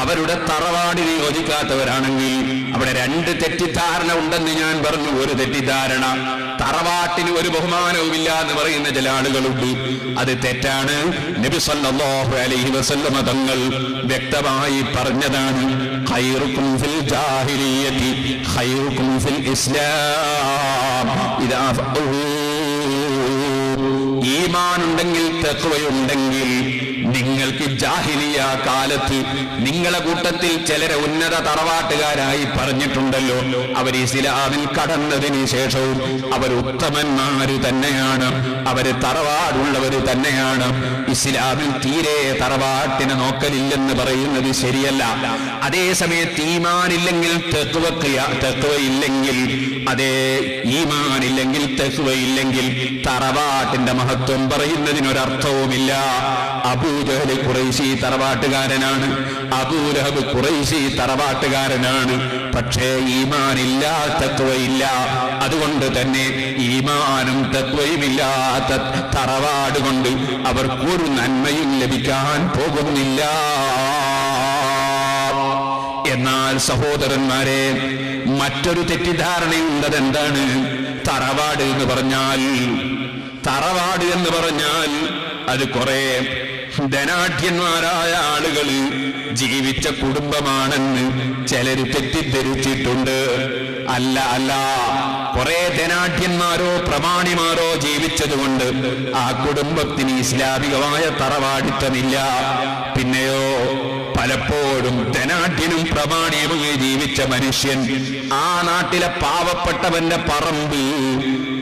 അവരുടെ തറവാടിന് യോജിക്കാത്തവരാണെങ്കിൽ അവിടെ രണ്ട് തെറ്റിദ്ധാരണ ഉണ്ടെന്ന് ഞാൻ പറഞ്ഞു. ഒരു തെറ്റിദ്ധാരണ തറവാട്ടിന് ഒരു ബഹുമാനവുമില്ല എന്ന് പറയുന്ന ചില ആളുകളുണ്ട്. അത് തെറ്റാണ്. നബി അലൈഹി വസല്ലമ തങ്ങൾ വ്യക്തമായി പറഞ്ഞതാണ് ഖൈറുക്കും ഫിൽ ഫഖഹൂ ഈമാനുണ്ടെങ്കിൽ തത്വയുണ്ടെങ്കിൽ നിങ്ങൾക്ക് ജാഹിലിയ കാലത്ത് നിങ്ങളെ കൂട്ടത്തിൽ ചിലരെ ഉന്നത തറവാട്ടുകാരായി പറഞ്ഞിട്ടുണ്ടല്ലോ. അവർ ഇസ്ലാമിൽ കടന്നതിന് ശേഷവും അവർ ഉത്തമന്മാര് തന്നെയാണ്. അവർ തറവാടുള്ളവര് തന്നെയാണ്. ഇസ്ലാമിൽ തീരെ തറവാട്ടിനെ നോക്കലില്ലെന്ന് പറയുന്നത് ശരിയല്ല. അതേസമയത്ത് ഈമാനില്ലെങ്കിൽ തെക്കുവയില്ലെങ്കിൽ അതേ ഈമാനില്ലെങ്കിൽ തെക്കുവയില്ലെങ്കിൽ തറവാട്ടിന്റെ മഹത്വം പറയുന്നതിനൊരർത്ഥവുമില്ല. അബൂജഹൽ കുറൈശി തറവാട്ടുകാരനാണ്. അബൂലഹബ് കുറൈശി തറവാട്ടുകാരനാണ്. പക്ഷേ ഈമാനില്ല തത്വയില്ല അതുകൊണ്ട് തന്നെ ഈമാനും തത്വയുമില്ലാത്ത തറവാട് കൊണ്ട് അവർക്കൊരു നന്മയും ലഭിക്കാൻ പോകുന്നില്ല. എന്നാൽ സഹോദരന്മാരെ മറ്റൊരു തെറ്റിദ്ധാരണയുള്ളത് എന്താണ്? തറവാട് എന്ന് പറഞ്ഞാൽ തറവാട് എന്ന് പറഞ്ഞാൽ അത് കുറെ ധനാഢ്യന്മാരായ ആളുകൾ ജീവിച്ച കുടുംബമാണെന്ന് ചിലര് തെറ്റിദ്ധരിച്ചിട്ടുണ്ട്. അല്ല അല്ല. കുറെ ധനാഠ്യന്മാരോ പ്രമാണിമാരോ ജീവിച്ചതുകൊണ്ട് ആ കുടുംബത്തിന് ഇസ്ലാമികമായ തറവാടിത്തമില്ല. പിന്നെയോ പലപ്പോഴും തെനാട്ടിനും പ്രമാണിയുമായി ജീവിച്ച മനുഷ്യൻ ആ നാട്ടിലെ പാവപ്പെട്ടവന്റെ പറമ്പ്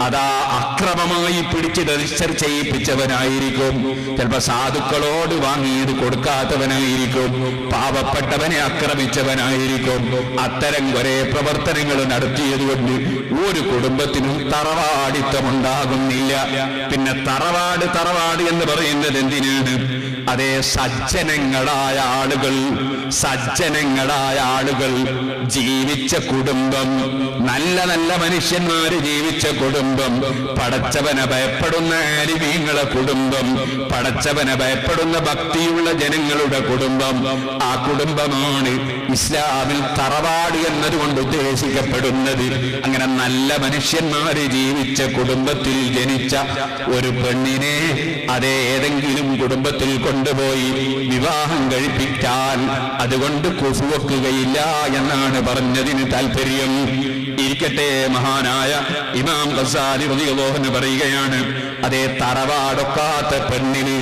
അതാ അക്രമമായി പിടിച്ച് രജിസ്റ്റർ ചെയ്യിപ്പിച്ചവനായിരിക്കും. ചിലപ്പോ സാധുക്കളോട് വാങ്ങിയത് കൊടുക്കാത്തവനായിരിക്കും. പാവപ്പെട്ടവനെ അക്രമിച്ചവനായിരിക്കും അത്തരം കുറെ പ്രവർത്തനങ്ങൾ നടത്തിയതുകൊണ്ട് ഒരു കുടുംബത്തിനും തറവാടിത്തമുണ്ടാകുന്നില്ല പിന്നെ തറവാട് തറവാട് എന്ന് പറയുന്നത് എന്തിനാണ്? അതേ സജ്ജനങ്ങളായ ആളുകൾ സജ്ജനങ്ങളായ ആളുകൾ ജീവിച്ച കുടുംബം നല്ല നല്ല മനുഷ്യന്മാര് ജീവിച്ച കുടുംബം പടച്ചവനെ ഭയപ്പെടുന്ന അരിവീങ്ങളെ കുടുംബം പടച്ചവനെ ഭയപ്പെടുന്ന ഭക്തിയുള്ള ജനങ്ങളുടെ കുടുംബം ആ കുടുംബമാണ് ഇസ്ലാമിൽ തറവാട് എന്നതുകൊണ്ട് ഉദ്ദേശിക്കപ്പെടുന്നത്. അങ്ങനെ നല്ല മനുഷ്യന്മാര് ജീവിച്ച കുടുംബത്തിൽ ജനിച്ച ഒരു പെണ്ണിനെ അതേ ഏതെങ്കിലും കുടുംബത്തിൽ കൊണ്ടുപോയി വിവാഹം കഴിപ്പിക്കാൻ. അതുകൊണ്ട് കുഫുവെക്കുകയില്ല എന്നാണ് പറഞ്ഞതിന് താല്പര്യം ഇരിക്കട്ടെ മഹാനായ ഇമാം ഗസാലി റളിയല്ലാഹു പറയുകയാണ് അതേ തറവാടൊക്കാത്ത പെണ്ണിന്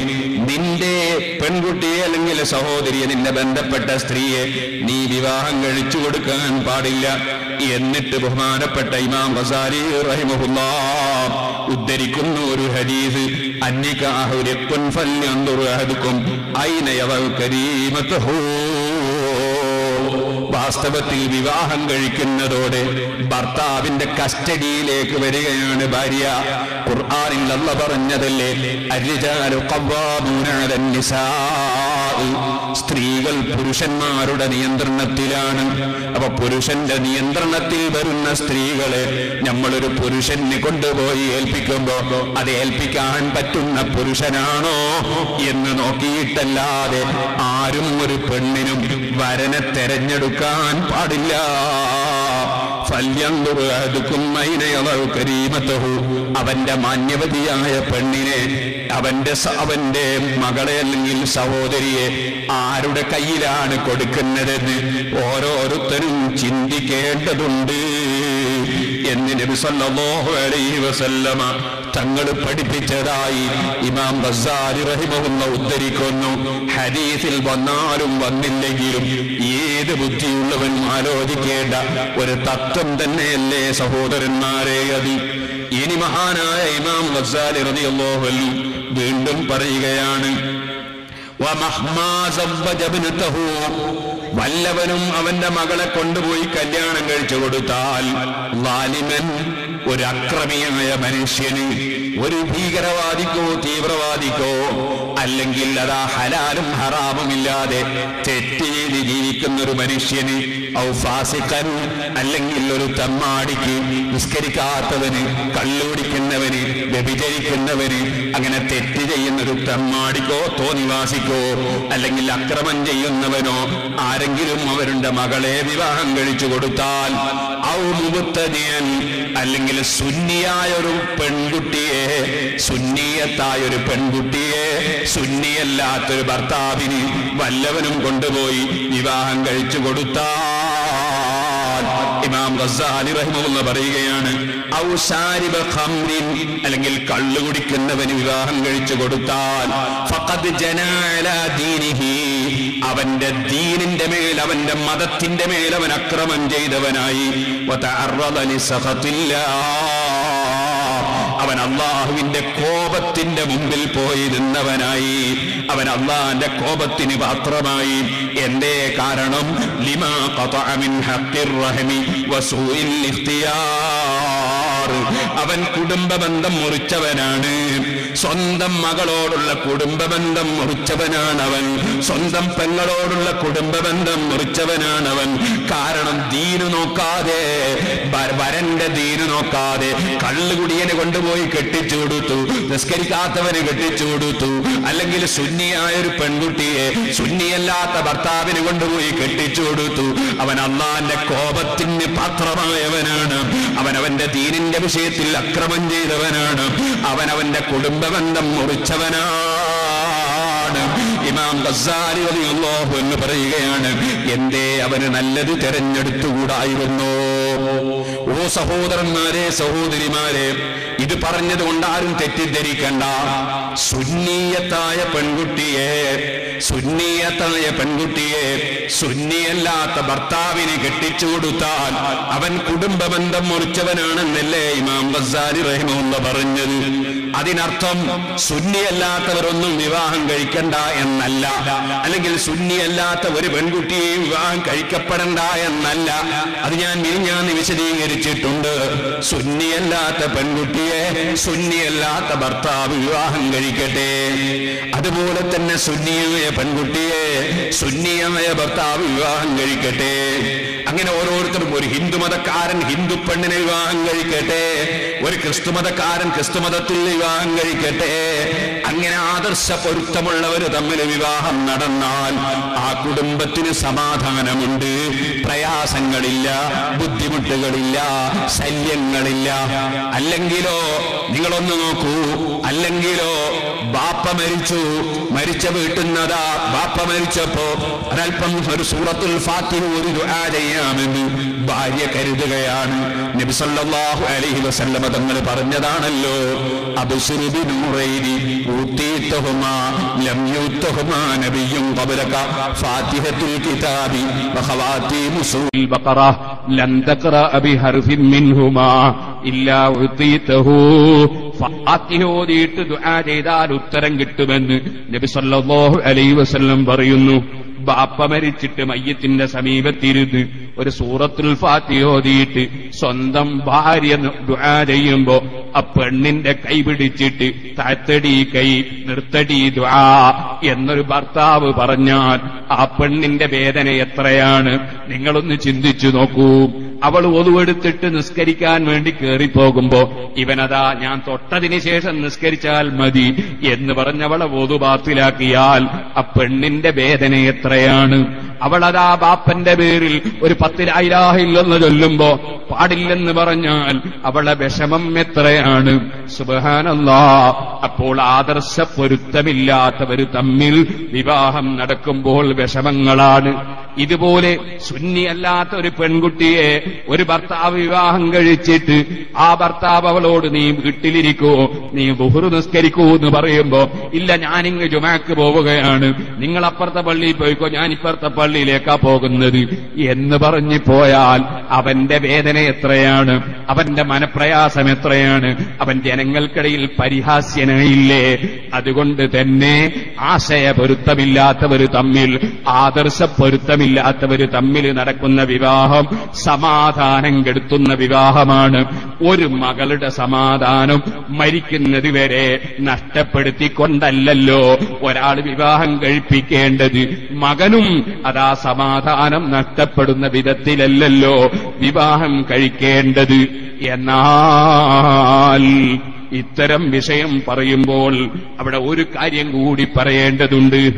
നിന്റെ പെൺകുട്ടിയെ അല്ലെങ്കിൽ സഹോദരിയെ നിന്നെ ബന്ധപ്പെട്ട സ്ത്രീയെ നീ വിവാഹം കഴിച്ചു കൊടുക്കാൻ പാടില്ല എന്നിട്ട് ബഹുമാനപ്പെട്ട ഇമാം ഹസാരി റഹിമഹുല്ലാ ഉദ്ധരിക്കുന്ന ഒരു ഹദീസ് അന്നിക്കാഹു വാസ്തവത്തിൽ വിവാഹം കഴിക്കുന്നതോടെ ഭർത്താവിന്റെ കസ്റ്റഡിയിലേക്ക് വരികയാണ് ഭാര്യ. ഖുർആാനിൽ അല്ല പറഞ്ഞതല്ലേ സ്ത്രീകൾ പുരുഷന്മാരുടെ നിയന്ത്രണത്തിലാണ്. അപ്പൊ പുരുഷന്റെ നിയന്ത്രണത്തിൽ വരുന്ന സ്ത്രീകളെ നമ്മളൊരു പുരുഷന് കൊണ്ടുപോയി ഏൽപ്പിക്കുമ്പോ അത് ഏൽപ്പിക്കാൻ പറ്റുന്ന പുരുഷനാണോ എന്ന് നോക്കിയിട്ടല്ലാതെ ആരും ഒരു പെണ്ണിനും വരനെ തെരഞ്ഞെടുക്കാൻ പാടില്ല. അവന്റെ മാന്യവതിയായ പെണ്ണിനെ അവന്റെ അവന്റെ മകളെ അല്ലെങ്കിൽ സഹോദരിയെ ആരുടെ കയ്യിലാണ് കൊടുക്കുന്നതെന്ന് ഓരോരുത്തരും ചിന്തിക്കേണ്ടതുണ്ട് എന്ന് നബി സല്ലല്ലാഹു അലൈഹി വസല്ലമ തങ്ങൾ പഠിപ്പിച്ചതായി ഇമാം ബസാരി റഹിമഹുന്ന ഉദ്ധരിക്കുന്നു ഹദീസിൽ വന്നാലും വന്നില്ലെങ്കിലും ഏത് ബുദ്ധിയുള്ളവനും ആലോചിക്കേണ്ട ഒരു തത്വം തന്നെയല്ലേ സഹോദരന്മാരെ അത് ഇനി മഹാനായ ഇമാം ബസ്സാരി റളിയല്ലാഹു അൻഹു വീണ്ടും പറയുകയാണ്. വല്ലവനും അവന്റെ മകളെ കൊണ്ടുപോയി കല്യാണം കഴിച്ചു കൊടുത്താൽ ലാലിമൻ ഒരു അക്രമിയായ മനുഷ്യന് ഒരു ഭീകരവാദിക്കോ തീവ്രവാദിക്കോ അല്ലെങ്കിൽ അതാ ഹലാലും ഹറാമുമില്ലാതെ തെറ്റ് ജീവിക്കുന്ന ഒരു മനുഷ്യന് ഔ ഫാസിഖൻ അല്ലെങ്കിൽ ഒരു തമ്മാടിക്ക് നിസ്കരിക്കാത്തവന് കള്ളുപിടിക്കുന്നവന് വ്യഭിചരിക്കുന്നവന് അങ്ങനെ തെറ്റ് ചെയ്യുന്ന ഒരു തമ്മാടിക്കോ തോന്നിവാസിക്കോ അല്ലെങ്കിൽ അക്രമം ചെയ്യുന്നവനോ ആരെങ്കിലും അവരുടെ മകളെ വിവാഹം കഴിച്ചു കൊടുത്താൽ ഔ മുബത്തദിയൻ അല്ലെങ്കിൽ സുന്നിയായ ഒരു പെൺകുട്ടിയെ സുന്നിയത്തായ ഒരു പെൺകുട്ടിയെ സുന്നിയല്ലാത്തൊരു ഭർത്താവിന് വല്ലവനും കൊണ്ടുപോയി വിവാഹം കഴിച്ചു കൊടുത്താൽ ഇമാം പറയുകയാണ് അല്ലെങ്കിൽ കള്ളു കുടിക്കുന്നവന് വിവാഹം കഴിച്ചു കൊടുത്താൽ ഫഖദ് അവന്റെ ദീനിന്റെ മേൽ അവന്റെ മതത്തിന്റെ മേൽ അവൻ അക്രമം ചെയ്തവനായി. അവൻ അള്ളാഹുവിന്റെ കോപത്തിന്റെ മുമ്പിൽ പോയി നിന്നവനായി. അവൻ അള്ളാഹിന്റെ കോപത്തിന് പാത്രമായി. എന്റെ കാരണം? ലിമാ അവൻ കുടുംബ ബന്ധം മുറിച്ചവനാണ്. സ്വന്തം മകളോടുള്ള കുടുംബ ബന്ധം മുറിച്ചവനാണ് അവൻ സ്വന്തം പെങ്ങളോടുള്ള കുടുംബ ബന്ധം മുറിച്ചവനാണ് അവൻ കാരണം ദീനു നോക്കാതെ വരന്റെ ദീനു നോക്കാതെ കള്ളുകുടിയനെ കൊണ്ടുപോയി കെട്ടിച്ചു കൊടുത്തു നിസ്കരിക്കാത്തവന് കെട്ടിച്ചു കൊടുത്തു അല്ലെങ്കിൽ സുന്നിയായ ഒരു പെൺകുട്ടിയെ സുന്നിയല്ലാത്ത ഭർത്താവിന് കൊണ്ടുപോയി കെട്ടിച്ചു കൊടുത്തു അവൻ അള്ളാന്റെ കോപത്തിന് പാത്രമായവനാണ്. അവൻ അവന്റെ ദീനിന്റെ വിഷയത്തിൽ അക്രമം ചെയ്തവനാണ്. അവൻ അവന്റെ കുടുംബബന്ധം മുറിച്ചവനാണ്. ഇമാം ഗസാരി എന്ന് പറയുകയാണ് എന്തേ അവന് നല്ലത് തെരഞ്ഞെടുത്തുകൂടായിരുന്നു? ഓ സഹോദരന്മാരെ സഹോദരിമാരെ ഇത് പറഞ്ഞത് കൊണ്ട് ആരും തെറ്റിദ്ധരിക്കണ്ട. സുന്നീയത്തായ പെൺകുട്ടിയെ സുന്നീയത്തായ പെൺകുട്ടിയെ സുന്നിയല്ലാത്ത ഭർത്താവിന് കെട്ടിച്ചു കൊടുത്താൽ അവൻ കുടുംബബന്ധം മുറിച്ചവനാണെന്നല്ലേ ഇമാം ബസാരി റഹിമുള്ള പറഞ്ഞത്. അതിനർത്ഥം സുന്നിയല്ലാത്തവരൊന്നും വിവാഹം കഴിക്കണ്ട എന്നല്ല. അല്ലെങ്കിൽ സുന്നിയല്ലാത്ത ഒരു പെൺകുട്ടിയെയും വിവാഹം കഴിക്കപ്പെടണ്ട എന്നല്ല. അത് ഞാൻ ഞാൻ വിശദീകരിച്ചിട്ടുണ്ട്. സുന്നിയല്ലാത്ത പെൺകുട്ടിയെ സുന്നിയല്ലാത്ത ഭർത്താവ് വിവാഹം കഴിക്കട്ടെ. അതുപോലെ തന്നെ സുന്നിയായ പെൺകുട്ടിയെ സുന്നിയായ ഭർത്താവ് വിവാഹം കഴിക്കട്ടെ. അങ്ങനെ ഓരോരുത്തരും ഒരു ഹിന്ദു മതക്കാരൻ ഹിന്ദു പെണ്ണിനെ വിവാഹം കഴിക്കട്ടെ. ഒരു ക്രിസ്തു മതക്കാരൻ ക്രിസ്തു മതത്തിൽ വിവാഹം കഴിക്കട്ടെ. അങ്ങനെ ആദർശ പൊരുത്തമുള്ളവർ തമ്മിൽ വിവാഹം നടന്നാൽ ആ കുടുംബത്തിന് സമാധാനമുണ്ട്. പ്രയാസങ്ങളില്ല ബുദ്ധിമുട്ടുകളില്ല ശല്യങ്ങളില്ല. അല്ലെങ്കിലോ നിങ്ങളൊന്ന് നോക്കൂ. അല്ലെങ്കിലോ ബാപ്പ മരിച്ചു. മരിച്ച വീട്ടുന്നതാ ബാപ്പ മരിച്ചപ്പോ. ഒരൽപ്പം ഒരു സൂറത്തുൽ ഫാത്തിഹ ഒരു ചെയ്യാമെന്ന് ഭാര്യ കരുതുകയാണ്. നബിസല്ലാഹു അലഹി വസല്ലമ തങ്ങൾ പറഞ്ഞതാണല്ലോ. ഉത്തരം കിട്ടുമെന്ന് നബി സല്ലല്ലാഹു അലൈഹി പറയുന്നു. ബാപ്പ മരിച്ചിട്ട് മയ്യത്തിന്റെ സമീപത്തിരുന്ന് ഒരു സൂറത്തുൽ ഫാത്തി ഓതിയിട്ട് സ്വന്തം ഭാര്യ ദുആ ചെയ്യുമ്പോ ആ പെണ്ണിന്റെ കൈ പിടിച്ചിട്ട് താത്തടി കൈ നിർത്തടി ദുആ എന്നൊരു ഭർത്താവ് പറഞ്ഞാൽ ആ പെണ്ണിന്റെ വേദന എത്രയാണ്? നിങ്ങളൊന്ന് ചിന്തിച്ചു നോക്കൂ. അവൾ ഒതുവെടുത്തിട്ട് നിസ്കരിക്കാൻ വേണ്ടി കയറിപ്പോകുമ്പോ ഇവനതാ ഞാൻ തൊട്ടതിന് ശേഷം നിസ്കരിച്ചാൽ മതി എന്ന് പറഞ്ഞവളെ ഒതു ബാത്തിലാക്കിയാൽ ആ പെണ്ണിന്റെ വേദന എത്രയാണ്? അവളതാ ബാപ്പന്റെ പേരിൽ ഒരു പത്തിലായിരാഹില്ലെന്ന് ചൊല്ലുമ്പോ പാടില്ലെന്ന് പറഞ്ഞാൽ അവളെ വിഷമം എത്രയാണ്? സുബഹാനല്ലാ. അപ്പോൾ ആദർശ പൊരുത്തമില്ലാത്തവർ തമ്മിൽ വിവാഹം നടക്കുമ്പോൾ വിഷമങ്ങളാണ്. ഇതുപോലെ സുന്നിയല്ലാത്ത ഒരു പെൺകുട്ടിയെ ഒരു ഭർത്താവ് വിവാഹം കഴിച്ചിട്ട് ആ ഭർത്താവ് അവളോട് നീ വീട്ടിലിരിക്കൂ നീ ബുഹുറു നിസ്കരിക്കൂ എന്ന് പറയുമ്പോ ഇല്ല ഞാനിങ്ങ് ജുമാക്ക് പോവുകയാണ്. നിങ്ങൾ അപ്പുറത്തെ പള്ളിയിൽ പോയിക്കോ ഞാൻ ഇപ്പുറത്തെ പള്ളിയിലേക്കാ പോകുന്നത്. എന്ന് പറഞ്ഞു പോയാൽ അവന്റെ വേദന എത്രയാണ്? അവന്റെ മനപ്രയാസം എത്രയാണ്? അവൻ ജനങ്ങൾക്കിടയിൽ പരിഹാസ്യനായില്ലേ? അതുകൊണ്ട് തന്നെ ആശയ പൊരുത്തമില്ലാത്തവർ തമ്മിൽ ആദർശ പൊരുത്തമില്ലാത്തവർ തമ്മിൽ നടക്കുന്ന വിവാഹം സമാധാനം കെടുത്തുന്ന വിവാഹമാണ്. ഒരു മകളുടെ സമാധാനം മരിക്കുന്നത് വരെ നഷ്ടപ്പെടുത്തിക്കൊണ്ടല്ലോ ഒരാൾ വിവാഹം കഴിപ്പിക്കേണ്ടത് മകനും അതാ സമാധാനം നഷ്ടപ്പെടുന്ന വിധത്തിലല്ലോ വിവാഹം കഴിക്കേണ്ടത്. എന്നാൽ ഇത്തരം വിഷയം പറയുമ്പോൾ അവിടെ ഒരു കാര്യം കൂടി പറയേണ്ടതുണ്ട്.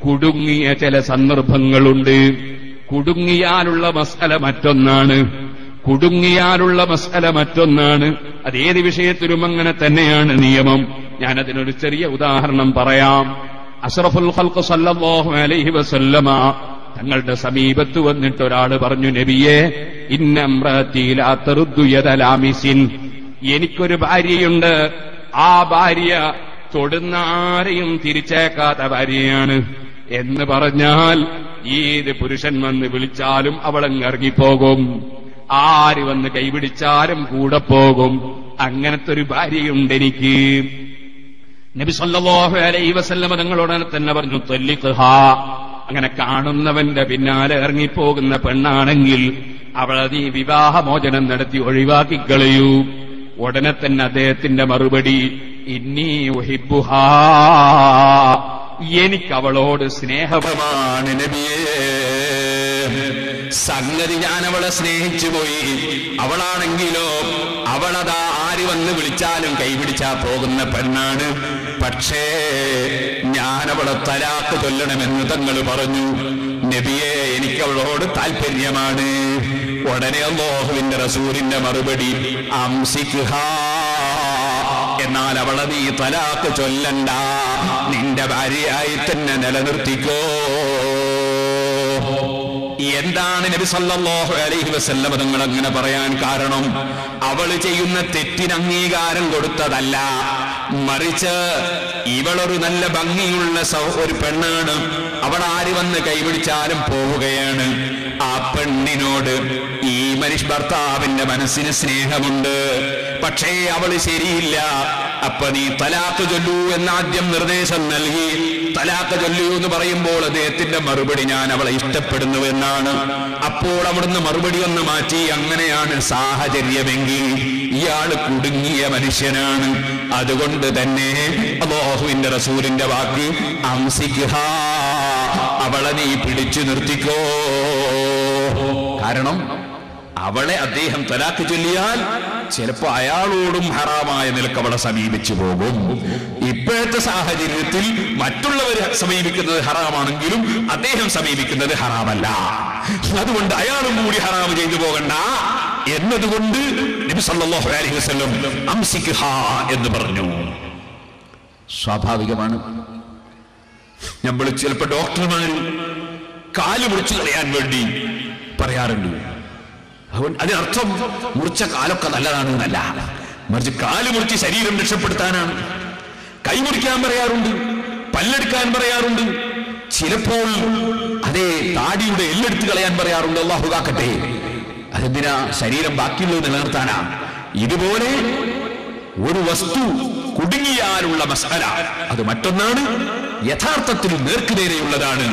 കുടുങ്ങിയ ചില സന്ദർഭങ്ങളുണ്ട്. കുടുങ്ങിയാലുള്ള മസല മറ്റൊന്നാണ്. കുടുങ്ങിയാലുള്ള മസല മറ്റൊന്നാണ്. അതേത് വിഷയത്തിലും അങ്ങനെ തന്നെയാണ് നിയമം. ഞാൻ അതിനൊരു ചെറിയ ഉദാഹരണം പറയാം. അഷ്റഫുൽ ഖൽഖ് സല്ലല്ലാഹു അലൈഹി വസല്ലമ തങ്ങളുടെ സമീപത്ത് വന്നിട്ട് ഒരാൾ പറഞ്ഞു നബിയെ ഇന്നമ്രീലാമിസിൻ എനിക്കൊരു ഭാര്യയുണ്ട്. ആ ഭാര്യ തൊടുന്ന ആരെയും തിരിച്ചേക്കാത്ത ഭാര്യയാണ്. എന്ന് പറഞ്ഞാൽ ഏത് പുരുഷൻ വന്ന് വിളിച്ചാലും അവളങ്ങ് ഇറങ്ങിപ്പോകും ആര് വന്ന് കൈപിടിച്ചാലും കൂടെ പോകും. അങ്ങനത്തെ ഒരു ഭാര്യയുണ്ട് എനിക്ക്. നബി സല്ലല്ലാഹു അലൈഹി വസല്ലമ തങ്ങളോട് തന്നെ പറഞ്ഞു തൊല്ലിക്കുഹാ അങ്ങനെ കാണുന്നവന്റെ പിന്നാലെ ഇറങ്ങിപ്പോകുന്ന പെണ്ണാണെങ്കിൽ അവളെ നീ വിവാഹമോചനം നടത്തി ഒഴിവാക്കി കളയൂ. ഉടനെ തന്നെ അദ്ദേഹത്തിന്റെ മറുപടി ഇന്നീ ഉഹിബ്ബുഹാ. എനിക്ക് അവളോട് സ്നേഹമാണ് നബിയേ. സംഗതി ഞാൻ അവളെ സ്നേഹിച്ചു പോയി അവളാണെങ്കിലോ അവളതാ ആര് വന്ന് വിളിച്ചാലും കൈപിടിച്ചാ പോകുന്ന പെണ്ണാണ്. പക്ഷേ ഞാൻ അവളെ തലാക്ക് കൊല്ലണമെന്ന് തങ്ങൾ പറഞ്ഞു. നബിയെ എനിക്ക് അവളോട് താല്പര്യമാണ് ഉടനെ അള്ളാഹുവിന്റെ റസൂലിന്റെ മറുപടി അംസിക്കുക എന്നാൽ അവളെ നീ തലാക്ക് ചൊല്ലണ്ട. നിന്റെ ഭാര്യയായി തന്നെ നിലനിർത്തിക്കോ. എന്താണ് നബി സല്ലല്ലാഹു അലൈഹി വസല്ലം തങ്ങൾ അങ്ങനെ പറയാൻ കാരണം? അവൾ ചെയ്യുന്ന തെറ്റിന് അംഗീകാരം കൊടുത്തതല്ല. മറിച്ച് ഇവളൊരു നല്ല ഭംഗിയുള്ള ഒരു പെണ്ണാണ്. അവൾ ആര് വന്ന് കൈപിടിച്ചാലും പോവുകയാണ്. ആ പെണ്ണിനോട് മനുഷ്യ ഭർത്താവിന്റെ മനസ്സിന് സ്നേഹമുണ്ട്. പക്ഷേ അവൾ ശരിയില്ല. അപ്പൊ നീ തലാത്ത് ചൊല്ലൂ എന്നാദ്യം നിർദ്ദേശം നൽകി. തലാത്ത് ചൊല്ലൂ എന്ന് പറയുമ്പോൾ അദ്ദേഹത്തിന്റെ മറുപടി ഞാൻ അവളെ ഇഷ്ടപ്പെടുന്നു എന്നാണ് അപ്പോൾ അവിടുന്ന് മറുപടി ഒന്ന് മാറ്റി അങ്ങനെയാണ് സാഹചര്യമെങ്കിൽ ഇയാൾ കുടുങ്ങിയ മനുഷ്യനാണ്. അതുകൊണ്ട് തന്നെ അബോഹുവിന്റെ റസൂലിന്റെ വാക്ക് അംസിക്കുക അവളെ നീ പിടിച്ചു നിർത്തിക്കോ. കാരണം അവളെ അദ്ദേഹം തലാക്ക് ചൊല്ലിയാൽ ചിലപ്പോ അയാളോടും ഹറാമായ നിലയ്ക്ക് അവളെ സമീപിച്ചു പോകും. ഇപ്പോഴത്തെ സാഹചര്യത്തിൽ മറ്റുള്ളവർ സമീപിക്കുന്നത് ഹറാമാണെങ്കിലും അദ്ദേഹം സമീപിക്കുന്നത് ഹറാമല്ല. അതുകൊണ്ട് അയാളും കൂടി ഹറാം ചെയ്തു പോകണ്ട. എന്നതുകൊണ്ട് നബി സല്ലല്ലാഹു അലൈഹി വസല്ലം എന്ന് പറഞ്ഞു. സ്വാഭാവികമാണ്. നമ്മൾ ചിലപ്പോ ഡോക്ടർമാർ കാൽ മുറിച്ചു കളയാൻ വേണ്ടി പറയാറുണ്ട്. അതിനർത്ഥം മുറിച്ച കാലൊക്കെ നല്ലതാണ് എന്നല്ല. മറിച്ച് കാൽ മുറിച്ച് ശരീരം രക്ഷപ്പെടുത്താനാണ്. കൈ മുറിക്കാൻ പറയാറുണ്ട് പല്ലെടുക്കാൻ പറയാറുണ്ട്. ചിലപ്പോൾ അതേ താടിയുടെ എല്ലെടുത്ത് കളയാൻ പറയാറുണ്ട് അള്ളാഹു കാക്കട്ടെ. അതെന്തിനാ? ശരീരം ബാക്കിയുള്ളത് നിലനിർത്താനാ? ഇതുപോലെ ഒരു വസ്തു കുടുങ്ങിയാലുള്ള മസാല അത് മറ്റൊന്നാണ്. യഥാർത്ഥത്തിൽ നേർക്കുനേരെയുള്ളതാണ്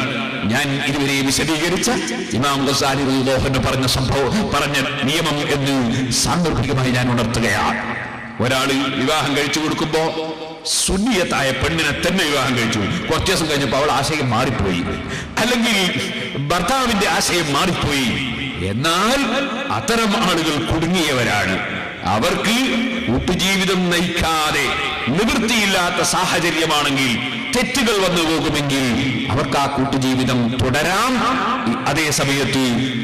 ഞാൻ ഇതുവരെ വിശദീകരിച്ച ഇമാം ഗസാലി റളിയല്ലാഹു പറഞ്ഞ സംഭവം പറഞ്ഞ നിയമം എന്ന് സാന്ദർഭികമായി ഞാൻ ഉണർത്തുകയാണ്. ഒരാൾ വിവാഹം കഴിച്ചു കൊടുക്കുമ്പോ സുന്നിയത്തായ പെണ്ണിനെ തന്നെ വിവാഹം കഴിച്ചു. കുറച്ചു ദിവസം കഴിഞ്ഞപ്പോൾ അവൾ ആശയം മാറിപ്പോയി. അല്ലെങ്കിൽ ഭർത്താവിന്റെ ആശയം മാറിപ്പോയി. എന്നാൽ അത്തരം ആളുകൾ കുടുങ്ങിയവരാണ്. അവർക്ക് ഉപജീവിതം നയിക്കാതെ നിവൃത്തിയില്ലാത്ത സാഹചര്യമാണെങ്കിൽ തെറ്റുകൾ വന്നു പോകുമെങ്കിൽ അവർക്ക് ആ കൂട്ടുജീവിതം തുടരാം. അതേ സമയത്ത്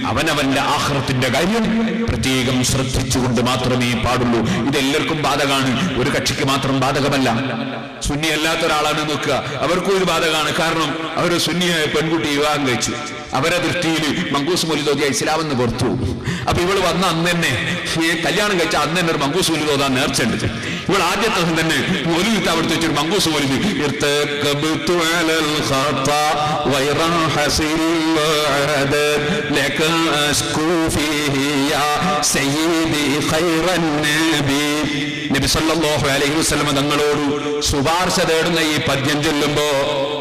അവനവന്റെ ആഹ്റത്തിന്റെ കാര്യം പ്രത്യേകം ശ്രദ്ധിച്ചുകൊണ്ട് മാത്രമേ പാടുള്ളൂ. ഇതെല്ലാവർക്കും ബാധകമാണ് ഒരു കക്ഷിക്ക് മാത്രം ബാധകമല്ല. സുന്നി അല്ലാത്ത ഒരാളാണ് നോക്കുക. അവർക്കും ഒരു ബാധകമാണ് കാരണം അവർ സുന്നിയായ പെൺകുട്ടി വിവാഹം കഴിച്ചു. അവരെ ദൃഷ്ടിയിൽ മങ്കൂസ് മൊലിതോതിയ ഇസ്ലാമെന്ന് പുറത്തു അപ്പൊ ഇവൾ വന്ന അന്ന് തന്നെ കല്യാണം കഴിച്ച അന്ന് തന്നെ ഒരു മങ്കൂസ് മൊലിതോതാൻ നേർച്ചുണ്ട് ഇവൾ ആദ്യത്തെ തന്നെ മൊലിത്ത് അവിടുത്തെ വെച്ചൊരു മങ്കൂസ് മൊലിത് ارتكبت على الخطا غير حسن وعدد لك أشكو فيه يا سيدي خير النبي നബി സല്ലല്ലാഹു അലൈഹി വസല്ലം തങ്ങളോട് ശുപാർശ തേടുന്ന ഈ പദ്യം ചൊല്ലുമ്പോ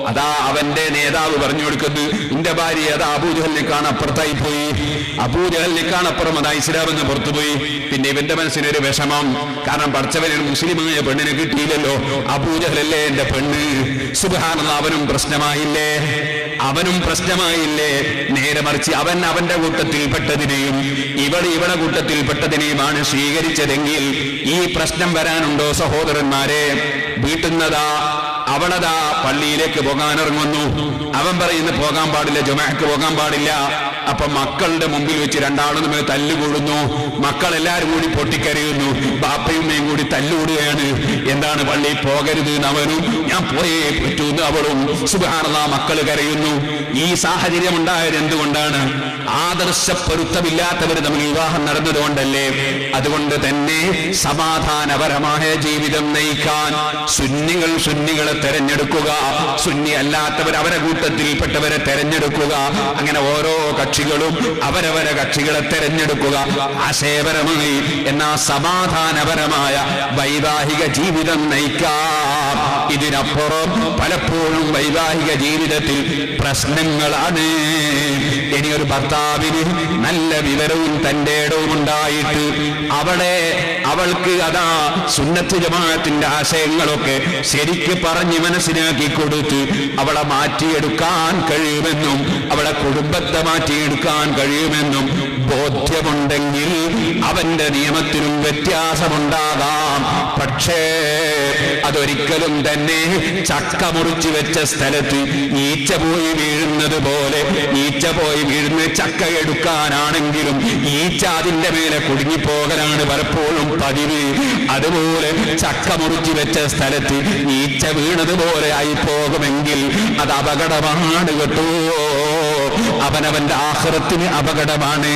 അതാ അവന്റെ നേതാവ് പറഞ്ഞു കൊടുക്കുന്നത് എന്റെ ഭാര്യ അതാ അബൂജഹലിനെക്കാണ് അപ്പുറത്തായി പോയി അബൂജഹലിനെക്കാണ് അപ്പുറം. അതാ ഇസ്ലാം എന്ന് പുറത്തുപോയി. പിന്നെ ഇവന്റെ മനസ്സിനൊരു വിഷമം. കാരണം പഠിച്ചവനൊരു മുസ്ലിമായ പെണ്ണിനെ കിട്ടിയില്ലല്ലോ. അബൂജഹലല്ലേ എന്റെ പെണ്ണ്? സുഖാനന്ദ അവനും പ്രശ്നമായില്ലേ? അവനും പ്രശ്നമായില്ലേ? നേരെ മറിച്ച് അവൻ അവന്റെ കൂട്ടത്തിൽപ്പെട്ടതിനെയും ഇവൾ ഇവളെ കൂട്ടത്തിൽപ്പെട്ടതിനെയുമാണ് സ്വീകരിച്ചതെങ്കിൽ ഈ പ്രശ്നം വരാനുണ്ടോ സഹോദരന്മാരെ? വീട്ടുന്നതാ അവളതാ പള്ളിയിലേക്ക് പോകാൻ ഇറങ്ങുന്നു അവൻ പറയുന്നു പോകാൻ പാടില്ല ജുമാക്ക് പോകാൻ പാടില്ല. അപ്പൊ മക്കളുടെ മുമ്പിൽ വെച്ച് രണ്ടാളും തമ്മിൽ തല്ലുകൂടുന്നു. മക്കൾ എല്ലാവരും കൂടി പൊട്ടിക്കരയുന്നു. ബാപ്പയുമ്മയും കൂടി തല്ലുകൂടുകയാണ്. എന്താണ് പള്ളിയിൽ പോകരുത് എന്ന് അവനും ഞാൻ പോയേ പറ്റൂ എന്ന് അവളും സുഖാണത മക്കൾ കരയുന്നു. ഈ സാഹചര്യം ഉണ്ടായത് എന്തുകൊണ്ടാണ്? ആദർശ പൊരുത്തമില്ലാത്തവർ തമ്മിൽ വിവാഹം നടന്നതുകൊണ്ടല്ലേ? അതുകൊണ്ട് തന്നെ സമാധാനപരമായ ജീവിതം നയിക്കാൻ സുന്നികൾ സുന്നികളെ തെരഞ്ഞെടുക്കുക സുന്നി അല്ലാത്തവർ അവരെ കൂട്ടത്തിൽപ്പെട്ടവരെ തെരഞ്ഞെടുക്കുക അങ്ങനെ ഓരോ കക്ഷികളും അവരവരെ കക്ഷികളെ തെരഞ്ഞെടുക്കുക ആശയപരമായി എന്നാ സമാധാനപരമായ വൈവാഹിക ജീവിതം നയിക്കാം. ഇതിനപ്പുറം പലപ്പോഴും വൈവാഹിക ജീവിതത്തിൽ പ്രശ്നങ്ങളാണ് ഇനി ഒരു ഭർത്താവിന് നല്ല വിവരവും തന്റെ ഇടവും ഉണ്ടായിട്ട് അവളെ അവൾക്ക് അതാ സുന്നത്ത് ജമാഅത്തിന്റെ ആശയങ്ങളൊക്കെ ശരിക്ക് പറഞ്ഞ് മനസ്സിലാക്കി കൊടുത്ത് അവളെ മാറ്റിയെടുക്കാൻ കഴിയുമെന്നും അവളെ കുടുംബത്തെ മാറ്റിയെടുക്കാൻ കഴിയുമെന്നും ബോധ്യമുണ്ടെങ്കിൽ അവന്റെ നിയമത്തിനും വ്യത്യാസമുണ്ടാകാം. പക്ഷേ അതൊരിക്കലും തന്നെ ചക്ക മുറിച്ചു വെച്ച സ്ഥലത്ത് ഈച്ച പോയി വീഴുന്നത് പോലെ ഈച്ച പോയി വീഴുന്ന ചക്ക എടുക്കാനാണെങ്കിലും ഈച്ച അതിന്റെ മേലെ കുടുങ്ങിപ്പോകലാണ് പലപ്പോഴും പതിവ്. അതുപോലെ ചക്ക മുറിച്ചു വെച്ച സ്ഥലത്ത് ഈച്ച വീണതുപോലെ ആയി പോകുമെങ്കിൽ അത് അപകടമാണ് കേട്ടോ. അവനവന്റെ ആഹ്റത്തിന് അപകടമാണ്.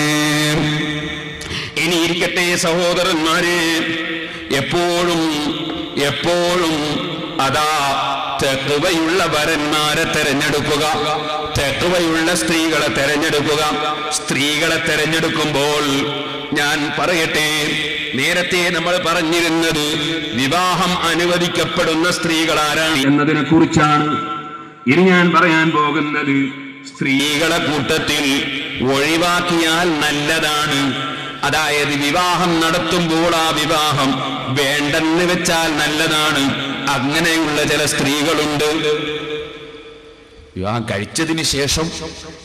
ഇനി ഇരിക്കട്ടെ സഹോദരന്മാരെ എപ്പോഴും എപ്പോഴും അതാ തെക്കുവയുള്ള വരന്മാരെ തെരഞ്ഞെടുക്കുക. തെക്കുവയുള്ള സ്ത്രീകളെ തെരഞ്ഞെടുക്കുക. സ്ത്രീകളെ തെരഞ്ഞെടുക്കുമ്പോൾ ഞാൻ പറയട്ടെ നേരത്തെ നമ്മൾ പറഞ്ഞിരുന്നത് വിവാഹം അനുവദിക്കപ്പെടുന്ന സ്ത്രീകൾ ആരാണ് എന്നതിനെ കുറിച്ചാണ് ഇനി ഞാൻ പറയാൻ പോകുന്നത് സ്ത്രീകളെ കൂട്ടത്തിൽ ഒഴിവാക്കിയാൽ നല്ലതാണ്. അതായത് വിവാഹം നടത്തുമ്പോൾ ആ വിവാഹം വേണ്ടെന്ന് വെച്ചാൽ നല്ലതാണ്. അങ്ങനെയുള്ള ചില സ്ത്രീകളുണ്ട്. വിവാഹം കഴിച്ചതിന് ശേഷം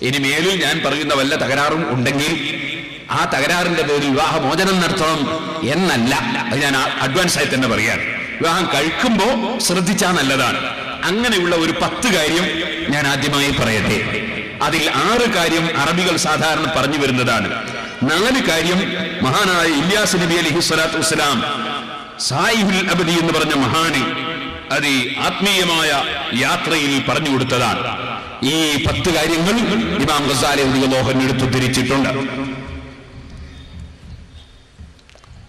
ഇനി മേലിൽ ഞാൻ പറയുന്ന വല്ല തകരാറും ഉണ്ടെങ്കിൽ ആ തകരാറിന്റെ പേരിൽ വിവാഹമോചനം നടത്തണം എന്നല്ല. അത് ഞാൻ അഡ്വാൻസ് ആയി തന്നെ പറയാൻ വിവാഹം കഴിക്കുമ്പോൾ ശ്രദ്ധിച്ചാൽ നല്ലതാണ്. അങ്ങനെയുള്ള ഒരു പത്ത് കാര്യം ഞാൻ ആദ്യമായി പറയട്ടെ. അതിൽ ആറ് കാര്യം അറബികൾ സാധാരണ പറഞ്ഞു വരുന്നതാണ്. നാല് കാര്യം മഹാനായ ഇല്യാസ് നബി അലൈഹി സ്വലാത്തു വസ്സലാം സായിഹുൽ അബദി എന്ന് പറഞ്ഞ മഹാന് അത് ആത്മീയമായ യാത്രയിൽ പറഞ്ഞു കൊടുത്തതാണ്. ഈ പത്ത് കാര്യങ്ങൾ ഇമാം ഗസാലി ലോഹൻ എടുത്തു തിരിച്ചിട്ടുണ്ട്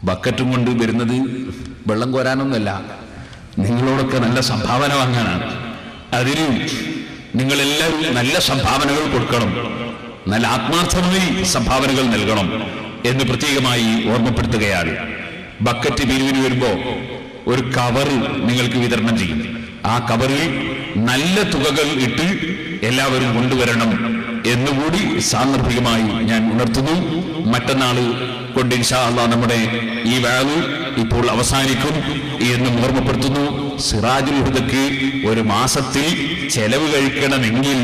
ബക്കറ്റും കൊണ്ട് വരുന്നത് വെള്ളം കോരാനൊന്നുമല്ല. നിങ്ങളോടൊക്കെ നല്ല സംഭാവന വാങ്ങാനാണ്. അതിന് നിങ്ങളെല്ലാവരും നല്ല സംഭാവനകൾ കൊടുക്കണം. നല്ല ആത്മാർത്ഥമായി സംഭാവനകൾ നൽകണം എന്ന് പ്രത്യേകമായി ഓർമ്മപ്പെടുത്തുകയാണ്. ബക്കറ്റ് പിരിവിന് വരുമ്പോ ഒരു കവർ നിങ്ങൾക്ക് വിതരണം ചെയ്യും. ആ കവറിൽ നല്ല തുകകൾ ഇട്ട് എല്ലാവരും കൊണ്ടുവരണം എന്നുകൂടി സാന്ദർഭികമായി ഞാൻ ഉണർത്തുന്നു. മറ്റന്നാൾ കൊണ്ട് ഇൻഷാ അള്ളാ നമ്മുടെ ഈ വാവ് ഇപ്പോൾ അവസാനിക്കും എന്നും ഓർമ്മപ്പെടുത്തുന്നു. സിറാജുൽ ഹുദക്ക് ഒരു മാസത്തിൽ ചെലവ് കഴിക്കണമെങ്കിൽ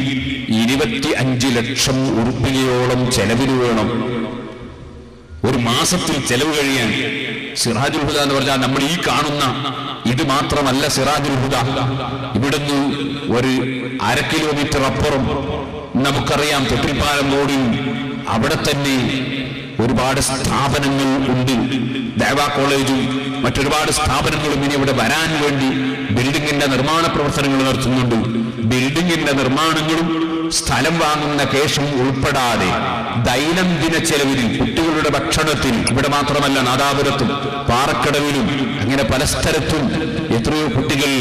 ഇരുപത്തി അഞ്ച് ലക്ഷം ഉറുപ്പികയോളം ചെലവിന് വേണം. ഒരു മാസത്തിൽ ചെലവ് കഴിയാൻ. സിറാജുൽ ഹുദ എന്ന് പറഞ്ഞാൽ നമ്മൾ ഈ കാണുന്ന ഇത് മാത്രമല്ല സിറാജുൽ ഹുദ. ഇവിടുന്ന് ഒരു അര കിലോമീറ്റർ അപ്പുറം നമുക്കറിയാം തൊട്ടിൽപ്പാലം റോഡിൽ അവിടെ തന്നെ ഒരുപാട് സ്ഥാപനങ്ങൾ ഉണ്ട്. ദേവാ കോളേജും മറ്റൊരുപാട് സ്ഥാപനങ്ങളും ഇനി ഇവിടെ വരാൻ വേണ്ടി ബിൽഡിങ്ങിന്റെ നിർമ്മാണ പ്രവർത്തനങ്ങൾ നടത്തുന്നുണ്ട്. ബിൽഡിങ്ങിന്റെ നിർമ്മാണങ്ങളും സ്ഥലം വാങ്ങുന്ന കേശം ഉൾപ്പെടാതെ ദൈനംദിന ചെലവിൽ കുട്ടികളുടെ ഭക്ഷണത്തിൽ ഇവിടെ മാത്രമല്ല നാദാപുരത്തും പാറക്കടവിലും അങ്ങനെ പല സ്ഥലത്തും എത്രയോ കുട്ടികൾ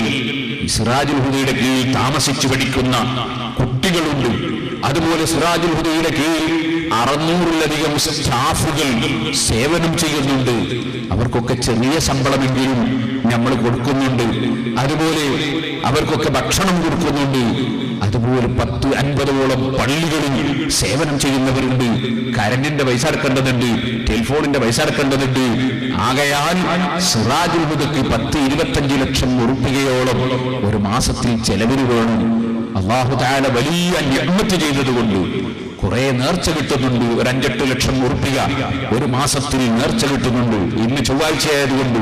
സിറാജുൽ ഹുദയുടെ കീഴിൽ താമസിച്ചു പഠിക്കുന്ന കുട്ടികളുണ്ട്. അതുപോലെ സിറാജുൽ ഹുദയുടെ കീഴിൽ അറുന്നൂറിലധികം സ്റ്റാഫുകൾ സേവനം ചെയ്യുന്നുണ്ട്. അവർക്കൊക്കെ ചെറിയ ശമ്പളമെങ്കിലും നമ്മൾ കൊടുക്കുന്നുണ്ട്. അതുപോലെ അവർക്കൊക്കെ ഭക്ഷണം കൊടുക്കുന്നുണ്ട്. അതുപോലെ പത്ത് അൻപതോളം പള്ളികളിൽ സേവനം ചെയ്യുന്നവരുണ്ട്. കരണ്ടിന്റെ പൈസ അടക്കേണ്ടതുണ്ട്. ടെലിഫോണിന്റെ പൈസ അടക്കേണ്ടതുണ്ട്. ആകയാൽ സിറാജുൽ ഹുദക്ക് പത്ത് ഇരുപത്തഞ്ച് ലക്ഷം ഉറുപ്പികയോളം ഒരു മാസത്തിൽ ചെലവിന് വേണം. അള്ളാഹു താല വലിയ ഞമ്മത്ത് ചെയ്തതുകൊണ്ട് കുറെ നേർച്ച കിട്ടുന്നുണ്ട്. ഒരു അഞ്ചെട്ട് ലക്ഷം ഉറുപ്പിക ഒരു മാസത്തിൽ നേർച്ച കിട്ടുന്നുണ്ട്. ഇന്ന് ചൊവ്വാഴ്ചയായതുകൊണ്ട്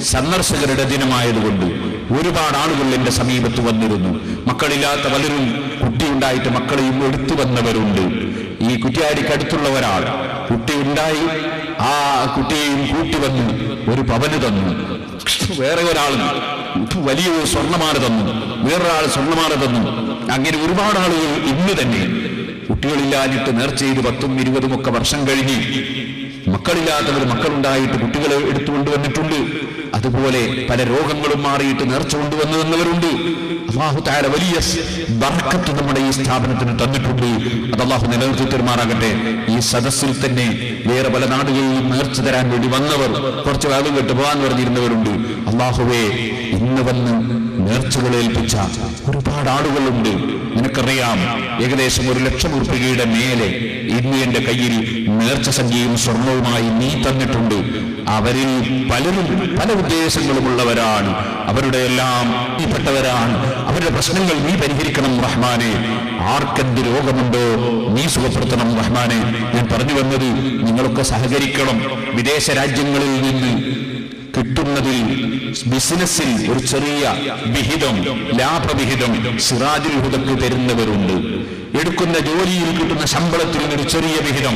സന്ദർശകരുടെ ദിനമായതുകൊണ്ട് ഒരുപാട് ആളുകൾ എന്റെ സമീപത്ത് വന്നിരുന്നു. മക്കളില്ലാത്ത പലരും കുട്ടിയുണ്ടായിട്ട് മക്കളെയും എടുത്തു വന്നവരുണ്ട്. ഈ കുറ്റിയാടിക്ക് അടുത്തുള്ള ഒരാൾ കുട്ടി ഉണ്ടായി. ആ കുട്ടിയെയും കൂട്ടി വന്നു ഒരു പവന് തന്നു. വേറെ ഒരാൾ വലിയൊരു സ്വർണമാല തന്നു. വേറൊരാൾ സ്വർണമാല തന്നു. അങ്ങനെ ഒരുപാട് ആളുകൾ ഇന്ന് തന്നെ കുട്ടികളില്ലാഞ്ഞിട്ട് നേർച്ച പത്തും ഇരുപതും ഒക്കെ വർഷം കഴിഞ്ഞ് മക്കളില്ലാത്തവർ മക്കളുണ്ടായിട്ട് കുട്ടികളെ വന്നിട്ടുണ്ട് അതുപോലെ പല രോഗങ്ങളും മാറിയിട്ട് നേർച്ച കൊണ്ടുവന്നു തന്നവരുണ്ട് അള്ളാഹു താര വലിയ ബർക്കത്ത് നമ്മുടെ ഈ സ്ഥാപനത്തിന് തന്നിട്ടുണ്ട്. അത് അള്ളാഹു നിലനിർത്തി തീരുമാറാകട്ടെ. ഈ സദസ്സിൽ തന്നെ വേറെ പല നാടുകളിൽ നേർച്ച തരാൻ വേണ്ടി വന്നവർ കുറച്ച് കാലം കേട്ട് പോകാൻ പറഞ്ഞിരുന്നവരുണ്ട്. അള്ളാഹുവേ ഇന്ന് വന്ന് നേർച്ചകളേൽപ്പിച്ച ഒരുപാട് ആളുകളുണ്ട്. നിനക്കറിയാം ഏകദേശം ഒരു ലക്ഷം ഉറുപ്പികയുടെ മേലെ ഇന്ന് എന്റെ കയ്യിൽ നേർച്ച സംഖ്യയും സ്വർണവുമായി നീ തന്നിട്ടുണ്ട്. അവരിൽ പലരും പല ഉദ്ദേശങ്ങളുമുള്ളവരാണ്. അവരുടെ എല്ലാം നീപ്പെട്ടവരാണ്. അവരുടെ പ്രശ്നങ്ങൾ നീ പരിഹരിക്കണം റഹ്മാനെ. ആർക്കെന്ത് രോഗമുണ്ടോ നീ സുഖപ്പെടുത്തണം റഹ്മാനെ. ഞാൻ പറഞ്ഞു വന്നത് നിങ്ങളൊക്കെ സഹകരിക്കണം. വിദേശ രാജ്യങ്ങളിൽ നിന്ന് കിട്ടുന്നതിൽ ബിസിനസ്സിൽ ഒരു ചെറിയ വിഹിതം ലാഭവിഹിതം സിറാജുൽ ഹുദക്ക് തരുന്നവരുണ്ട്. എടുക്കുന്ന ജോലിയിൽ കിട്ടുന്ന ശമ്പളത്തിൽ ഒരു ചെറിയ വിഹിതം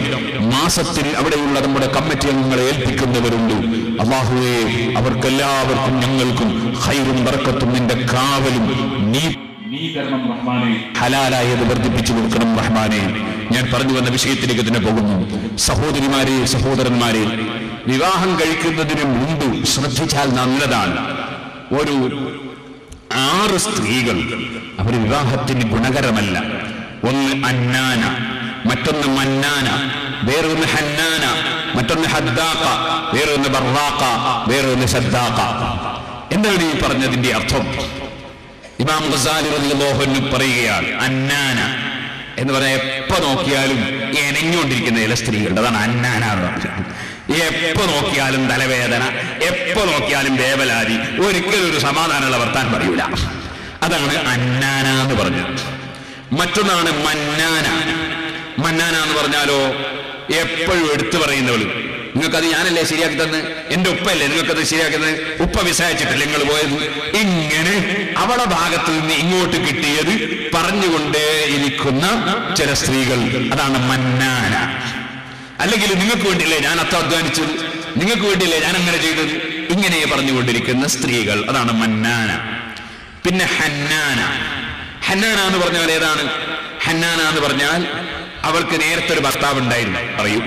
മാസത്തിൽ അവിടെയുള്ള നമ്മുടെ കമ്മിറ്റി അംഗങ്ങളെ ഏൽപ്പിക്കുന്നവരുണ്ട്. അള്ളാഹുവേ അവർക്കെല്ലാവർക്കും ഞങ്ങൾക്കും ഹൈറും വറക്കത്തും നിന്റെ കാവലും നീ ഹലാലായത് വർദ്ധിപ്പിച്ചു കൊടുക്കണം റഹ്മാനെ. ഞാൻ പറഞ്ഞു വന്ന വിഷയത്തിലേക്ക് തന്നെ പോകുന്നു. സഹോദരിമാരെ സഹോദരന്മാരെ വിവാഹം കഴിക്കുന്നതിന് മുമ്പ് ശ്രദ്ധിച്ചാൽ നല്ലതാണ്. ഒരു ആറ് സ്ത്രീകൾ അവർ വിവാഹത്തിന് ഗുണകരമല്ല. ഒന്ന് അന്നാന മറ്റൊന്ന് മന്നാന വേറൊന്ന് ഹന്നാന മറ്റൊന്ന് ഹദ്ദാക്ക വേറൊന്ന് ബർവാക്ക വേറൊന്ന് ശദ്ദാക്ക എന്താണ് ഈ പറഞ്ഞതിന്റെ അർത്ഥം? ഇമാം ഗസാലി പറയുകയാണ് അന്നാന എന്ന് പറയാൻ എപ്പോ നോക്കിയാലും എനഞ്ഞുകൊണ്ടിരിക്കുന്ന ചില സ്ത്രീകളുണ്ട് അതാണ് അന്നാന എന്ന് പറഞ്ഞത്. എപ്പോ നോക്കിയാലും തലവേദന എപ്പോ നോക്കിയാലും വേവലാതി ഒരിക്കലും ഒരു സമാധാനമുള്ള വർത്താൻ പറയൂല. അതാണ് അന്നാന എന്ന് പറഞ്ഞത്. മറ്റൊന്നാണ് മന്നാന. മന്നാന എന്ന് പറഞ്ഞാലോ എപ്പോഴും എടുത്തു പറയുന്നവൾ. നിങ്ങൾക്കത് ഞാനല്ലേ ശരിയാക്കി തന്ന്? എന്റെ ഉപ്പല്ലേ നിങ്ങൾക്കത് ശരിയാക്കി തന്ന് ഉപ്പ വിസാരിച്ചിട്ടില്ല നിങ്ങൾ പോയത്. ഇങ്ങനെ അവളെ ഭാഗത്ത് നിന്ന് ഇങ്ങോട്ട് കിട്ടിയത് പറഞ്ഞുകൊണ്ടേ ഇരിക്കുന്ന ചില സ്ത്രീകൾ. അതാണ് മന്നാന. അല്ലെങ്കിൽ നിങ്ങൾക്ക് വേണ്ടിയില്ലേ ഞാൻ അത്ര അധ്വാനിച്ചത്? നിങ്ങൾക്ക് വേണ്ടിയില്ലേ ഞാൻ അങ്ങനെ ചെയ്തത്? ഇങ്ങനെ പറഞ്ഞുകൊണ്ടിരിക്കുന്ന സ്ത്രീകൾ. അതാണ് മന്നാന. പിന്നെ ഹന്നാന. ഹന്നാന എന്ന് പറഞ്ഞാൽ ഏതാണ്? ഹന്നാന എന്ന് പറഞ്ഞാൽ അവൾക്ക് നേരത്തെ ഒരു ഭർത്താവ് ഉണ്ടായിരുന്നു. പറയൂ.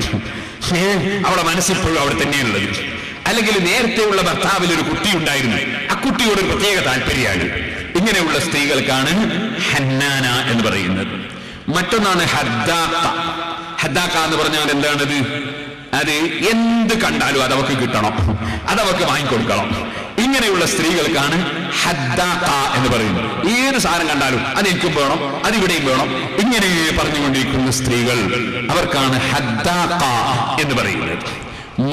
അവളെ മനസ്സിപ്പോഴും അവിടെ തന്നെയാണുള്ളത്. അല്ലെങ്കിൽ നേരത്തെയുള്ള ഭർത്താവിൽ ഒരു കുട്ടി ഉണ്ടായിരുന്നു. ആ കുട്ടിയോട് പ്രത്യേക താല്പര്യമാണ്. ഇങ്ങനെയുള്ള സ്ത്രീകൾക്കാണ് ഹന്നാന എന്ന് പറയുന്നത്. മറ്റൊന്നാണ് ഹദ്ദാക്ക ഹദ്ദാക്ക എന്ന് പറഞ്ഞാൽ എന്താണത്? അത് എന്ത് കണ്ടാലും അതവക്ക് കിട്ടണം. അതവക്ക് വാങ്ങിക്കൊടുക്കണം. ഇങ്ങനെ അങ്ങനെയുള്ള സ്ത്രീകൾക്കാണ് ഹദ്ദാഖ എന്ന് പറയുന്നത്. ഏത് സാധനം കണ്ടാലും അത് എനിക്കും വേണം അത് ഇവിടെയും വേണം. ഇങ്ങനെ പറഞ്ഞുകൊണ്ടിരിക്കുന്ന സ്ത്രീകൾ അവർക്കാണ് ഹദ്ദാഖ എന്ന് പറയുന്നത്.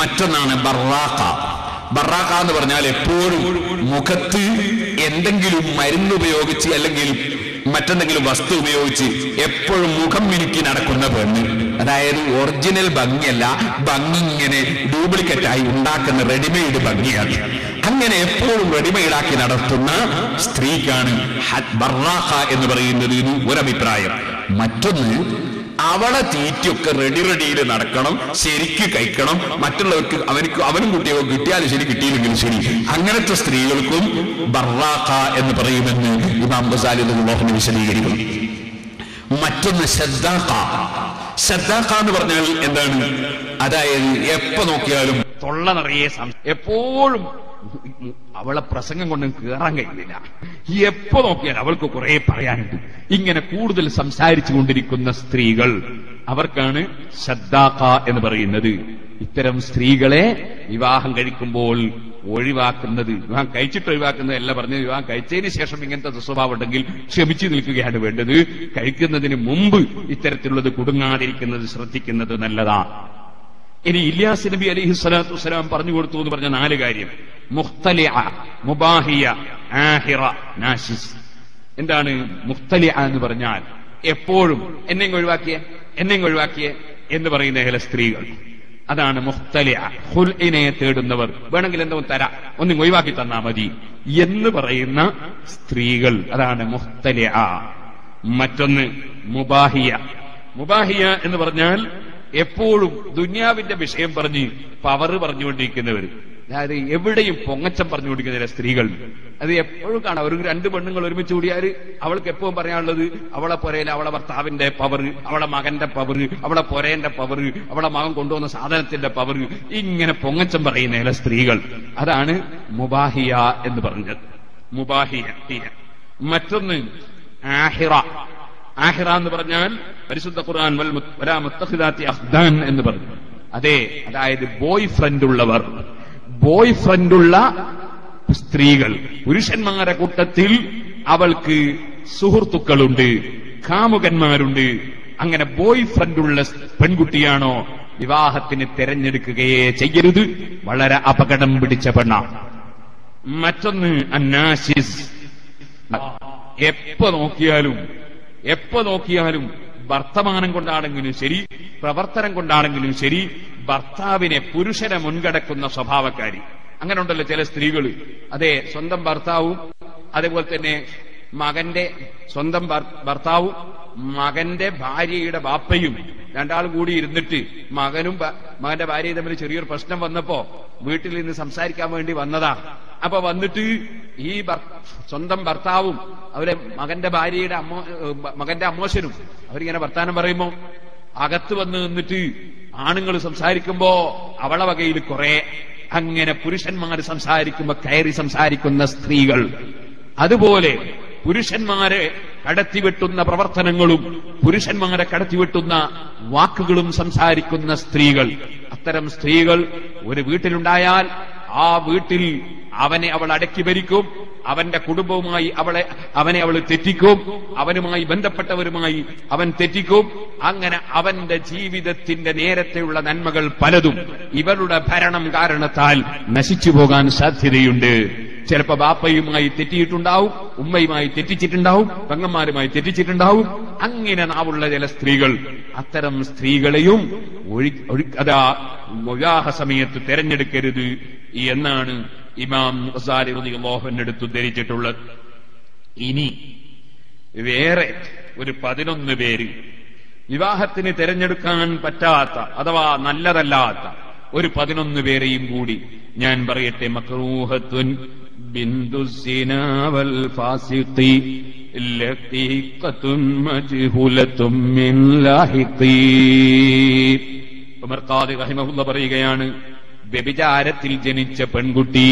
മറ്റൊന്നാണ് ബറാഖ. ബറാഖ എന്ന് പറഞ്ഞാൽ എപ്പോഴും മുഖത്ത് എന്തെങ്കിലും മരുന്ന് ഉപയോഗിച്ച് അല്ലെങ്കിൽ മറ്റെന്തെങ്കിലും വസ്തു ഉപയോഗിച്ച് എപ്പോഴും മുഖം മിനുക്കി നടക്കുന്ന പെണ്ണ്. അതായത് ഒറിജിനൽ ഭംഗിയല്ല ഭംഗി ഇങ്ങനെ ഡ്യൂപ്ലിക്കേറ്റ് ആയി ഉണ്ടാക്കുന്ന റെഡിമെയ്ഡ് ഭംഗിയാണ്. അങ്ങനെ എപ്പോഴും റെഡിമെയ്ഡാക്കി നടത്തുന്ന സ്ത്രീക്കാണ് എന്ന് പറയുന്നത് ഒരഭിപ്രായം. മറ്റൊന്ന് അവളെ തീറ്റൊക്കെ റെഡി റെഡിയിൽ നടക്കണം ശരിക്ക് കഴിക്കണം. മറ്റുള്ളവർക്ക് അവനക്ക് അവനും കുട്ടിയോ കിട്ടിയാലും ശരി കിട്ടിയില്ലെങ്കിലും ശരി. അങ്ങനത്തെ സ്ത്രീകൾക്കും ബർറാഖ എന്ന് പറയുമെന്ന് ഇമാം ബസാലി മോഹൻ വിശദീകരിക്കും മറ്റൊന്ന് ശ്രദ്ധാഖ ശ്രദ്ധാഖ എന്ന് പറഞ്ഞാൽ എന്താണ്? അതായത് എപ്പോ നോക്കിയാലും തൊള്ള നിറയെ എപ്പോഴും അവളെ പ്രസംഗം കൊണ്ട് കയറാൻ കഴിയുന്നില്ല എപ്പോ നോക്കിയാൽ അവൾക്ക് കുറെ പറയാനുണ്ട്. ഇങ്ങനെ കൂടുതൽ സംസാരിച്ചു കൊണ്ടിരിക്കുന്ന സ്ത്രീകൾ അവർക്കാണ് ശ്രദ്ധാക്ക എന്ന് പറയുന്നത്. ഇത്തരം സ്ത്രീകളെ വിവാഹം കഴിക്കുമ്പോൾ ഒഴിവാക്കുന്നത് വിവാഹം കഴിച്ചിട്ട് ഒഴിവാക്കുന്നതല്ല പറഞ്ഞത്. വിവാഹം കഴിച്ചതിന് ശേഷം ഇങ്ങനത്തെ സ്വഭാവം ഉണ്ടെങ്കിൽ ക്ഷമിച്ചു നിൽക്കുകയാണ് വേണ്ടത്. കഴിക്കുന്നതിന് മുമ്പ് ഇത്തരത്തിലുള്ളത് കുടുങ്ങാതിരിക്കുന്നത് ശ്രദ്ധിക്കുന്നത് നല്ലതാണ് ഇനി ഇല്യാസ് നബി അലൈഹി സ്വലാത്തു വസ്സലാം പറഞ്ഞു കൊടുത്തു എന്ന് പറഞ്ഞ നാല് കാര്യം. മുഖ്തലിഅ മുബാഹിയ ആഹിറ നാശിസ്. എന്താണ് മുഖ്തലിഅ എന്ന് പറഞ്ഞാൽ എപ്പോഴും എന്നെയും ഒഴിവാക്കിയ എന്നെയും ഒഴിവാക്കിയ എന്ന് പറയുന്ന ചില സ്ത്രീകൾ. അതാണ് മുഖ്തലിഅ. ഹുൽഇനെ തേടുന്നവർ. വേണമെങ്കിൽ എന്തോ തരാ. ഒന്നും ഒഴിവാക്കി തന്നാ മതി. എന്ന് പറയുന്ന സ്ത്രീകൾ. അതാണ് മുഖ്തലിഅ. മറ്റൊന്ന് മുബാഹിയ. മുബാഹിയ എന്ന് പറഞ്ഞാൽ എപ്പോഴും ദുന്യാവിന്റെ വിഷയം പറഞ്ഞ് പവർ പറഞ്ഞുകൊണ്ടിരിക്കുന്നവർ അതായത് എവിടെയും പൊങ്ങച്ചം പറഞ്ഞുകൊണ്ടിരിക്കുന്ന സ്ത്രീകൾ. അത് എപ്പോഴും കാണാം. ഒരു രണ്ട് പെണ്ണുങ്ങൾ ഒരുമിച്ച് കൂടിയാൽ അവൾക്ക് എപ്പോഴും പറയാനുള്ളത് അവളെ പുരയിൽ അവളെ ഭർത്താവിന്റെ പവർ അവളെ മകന്റെ പവർ അവളെ പുരേന്റെ പവർ അവളെ മകൻ കൊണ്ടുവന്ന സാധനത്തിന്റെ പവർ ഇങ്ങനെ പൊങ്ങച്ചം പറയുന്ന ചില സ്ത്രീകൾ. അതാണ് മുബാഹിയ എന്ന് പറഞ്ഞത്. മുബാഹിയ മറ്റൊന്ന് ആഹിറ. ആഹിറ എന്ന് പറഞ്ഞാൽ പരിശുദ്ധ ഖുർആൻ അഹ്ദാൻ എന്ന് പറഞ്ഞു. അതെ അതായത് ബോയ് ഫ്രണ്ട് ഉള്ളവർ. ബോയ് ഫ്രണ്ട് ഉള്ള സ്ത്രീകൾ. പുരുഷന്മാരെ കൂട്ടത്തിൽ അവൾക്ക് സുഹൃത്തുക്കളുണ്ട് കാമുകന്മാരുണ്ട്. അങ്ങനെ ബോയ് ഫ്രണ്ട് ഉള്ള പെൺകുട്ടിയാണോ വിവാഹത്തിന് തെരഞ്ഞെടുക്കുകയേ ചെയ്യരുത്. വളരെ അപകടം പിടിച്ച പെണ്ണാണ് മറ്റൊന്ന് അന്നാശിസ് എപ്പോ നോക്കിയാലും എപ്പോ നോക്കിയാലും വർത്തമാനം കൊണ്ടാണെങ്കിലും ശരി പ്രവർത്തനം കൊണ്ടാണെങ്കിലും ശരി ഭർത്താവിനെ പുരുഷനെ മുൻകടക്കുന്ന സ്വഭാവക്കാരി. അങ്ങനെ ഉണ്ടല്ലോ ചില സ്ത്രീകൾ അതെ സ്വന്തം ഭർത്താവും അതേപോലെ തന്നെ മകന്റെ സ്വന്തം ഭർ- ഭർത്താവും മകന്റെ ഭാര്യയുടെ ബാപ്പയും രണ്ടാളും കൂടി ഇരുന്നിട്ട് മകനും മകന്റെ ഭാര്യയും തമ്മിൽ ചെറിയൊരു പ്രശ്നം വന്നപ്പോ വീട്ടിൽ നിന്ന് സംസാരിക്കാൻ വേണ്ടി വന്നതാ. അപ്പൊ വന്നിട്ട് ഈ സ്വന്തം ഭർത്താവും അവരെ മകന്റെ ഭാര്യയുടെ അമ്മോ മകന്റെ അമ്മോശനും അവരിങ്ങനെ വർത്താനം പറയുമ്പോ അകത്ത് വന്ന് നിന്നിട്ട് ആണുങ്ങൾ സംസാരിക്കുമ്പോ അവളെ വകയിൽ കുറെ അങ്ങനെ പുരുഷന്മാര് സംസാരിക്കുമ്പോ കയറി സംസാരിക്കുന്ന സ്ത്രീകൾ. അതുപോലെ പുരുഷന്മാരെ കടത്തിവെട്ടുന്ന പ്രവർത്തനങ്ങളും പുരുഷന്മാരെ കടത്തിവെട്ടുന്ന വാക്കുകളും സംസാരിക്കുന്ന സ്ത്രീകൾ. അത്തരം സ്ത്രീകൾ ഒരു വീട്ടിലുണ്ടായാൽ ആ വീട്ടിൽ അവനെ അവൾ അടക്കി ഭരിക്കും അവന്റെ കുടുംബവുമായി അവളെ അവനെ അവൾ തെറ്റിക്കും അവനുമായി ബന്ധപ്പെട്ടവരുമായി അവൻ തെറ്റിക്കും. അങ്ങനെ അവന്റെ ജീവിതത്തിന്റെ നേരത്തെയുള്ള നന്മകൾ പലതും ഇവരുടെ ഭരണം കാരണത്താൽ നശിച്ചു പോകാൻ സാധ്യതയുണ്ട്. ചിലപ്പോ ബാപ്പയുമായി തെറ്റിയിട്ടുണ്ടാവും ഉമ്മയുമായി തെറ്റിച്ചിട്ടുണ്ടാവും പെങ്ങന്മാരുമായി തെറ്റിച്ചിട്ടുണ്ടാവും. അങ്ങനെ നാവുള്ള ചില സ്ത്രീകൾ അത്തരം സ്ത്രീകളെയും അതാ വിവാഹ സമയത്ത് തെരഞ്ഞെടുക്കരുത് എന്നാണ് ഇമാം റളിയല്ലാഹുവിനടുത്ത് ഉദ്ധരിച്ചിട്ടുള്ളത്. ഇനി വേറെ ഒരു പതിനൊന്ന് പേര് വിവാഹത്തിന് തിരഞ്ഞെടുക്കാൻ പറ്റാത്ത അഥവാ നല്ലതല്ലാത്ത ഒരു പതിനൊന്ന് പേരെയും കൂടി ഞാൻ പറയട്ടെ പറയുകയാണ് വ്യഭിചാരത്തിൽ ജനിച്ച പെൺകുട്ടി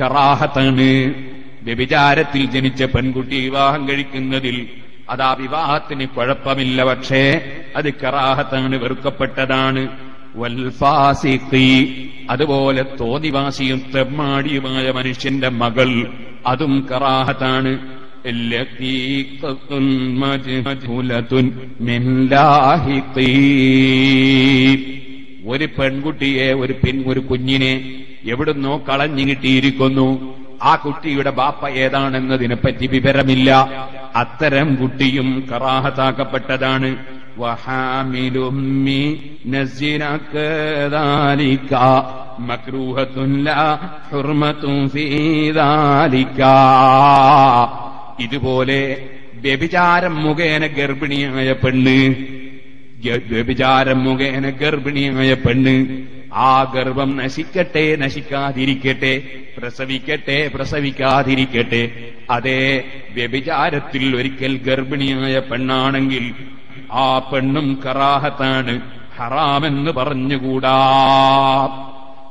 കറാഹത്താണ്. വ്യഭിചാരത്തിൽ ജനിച്ച പെൺകുട്ടി വിവാഹം കഴിക്കുന്നതിൽ അതാ വിവാഹത്തിന് കുഴപ്പമില്ല പക്ഷേ അത് കറാഹത്താണ് വെറുക്കപ്പെട്ടതാണ്. വൽഫാസിഖി. അതുപോലെ തോന്നിവാസിയും തെമ്മാടിയുമായ മനുഷ്യന്റെ മകൾ. അതും കറാഹത്താണ്. ഒരു പെൺകുട്ടിയെ ഒരു പിൻ ഒരു കുഞ്ഞിനെ എവിടുന്നോ കളഞ്ഞു കിട്ടിയിരിക്കുന്നു. ആ കുട്ടിയുടെ ബാപ്പ ഏതാണെന്നതിനെപ്പറ്റി വിവരമില്ല. അത്തരം കുട്ടിയും കറാഹത്താക്കപ്പെട്ടതാണ്. ലാ ഹുർമത്തുൻ ഫീ ദാലിക ഇതുപോലെ വ്യഭിചാരം മുഖേന ഗർഭിണിയായ പെണ്ണ് വ്യഭിചാരം മുഖേന ഗർഭിണിയായ പെണ്ണ് ആ ഗർഭം നശിക്കട്ടെ നശിക്കാതിരിക്കട്ടെ പ്രസവിക്കട്ടെ പ്രസവിക്കാതിരിക്കട്ടെ. അതേ വ്യഭിചാരത്തിൽ ഒരിക്കൽ ഗർഭിണിയായ പെണ്ണാണെങ്കിൽ ആ പെണ്ണും കറാഹത്താണ്. ഹറാമെന്ന് പറഞ്ഞുകൂടാ.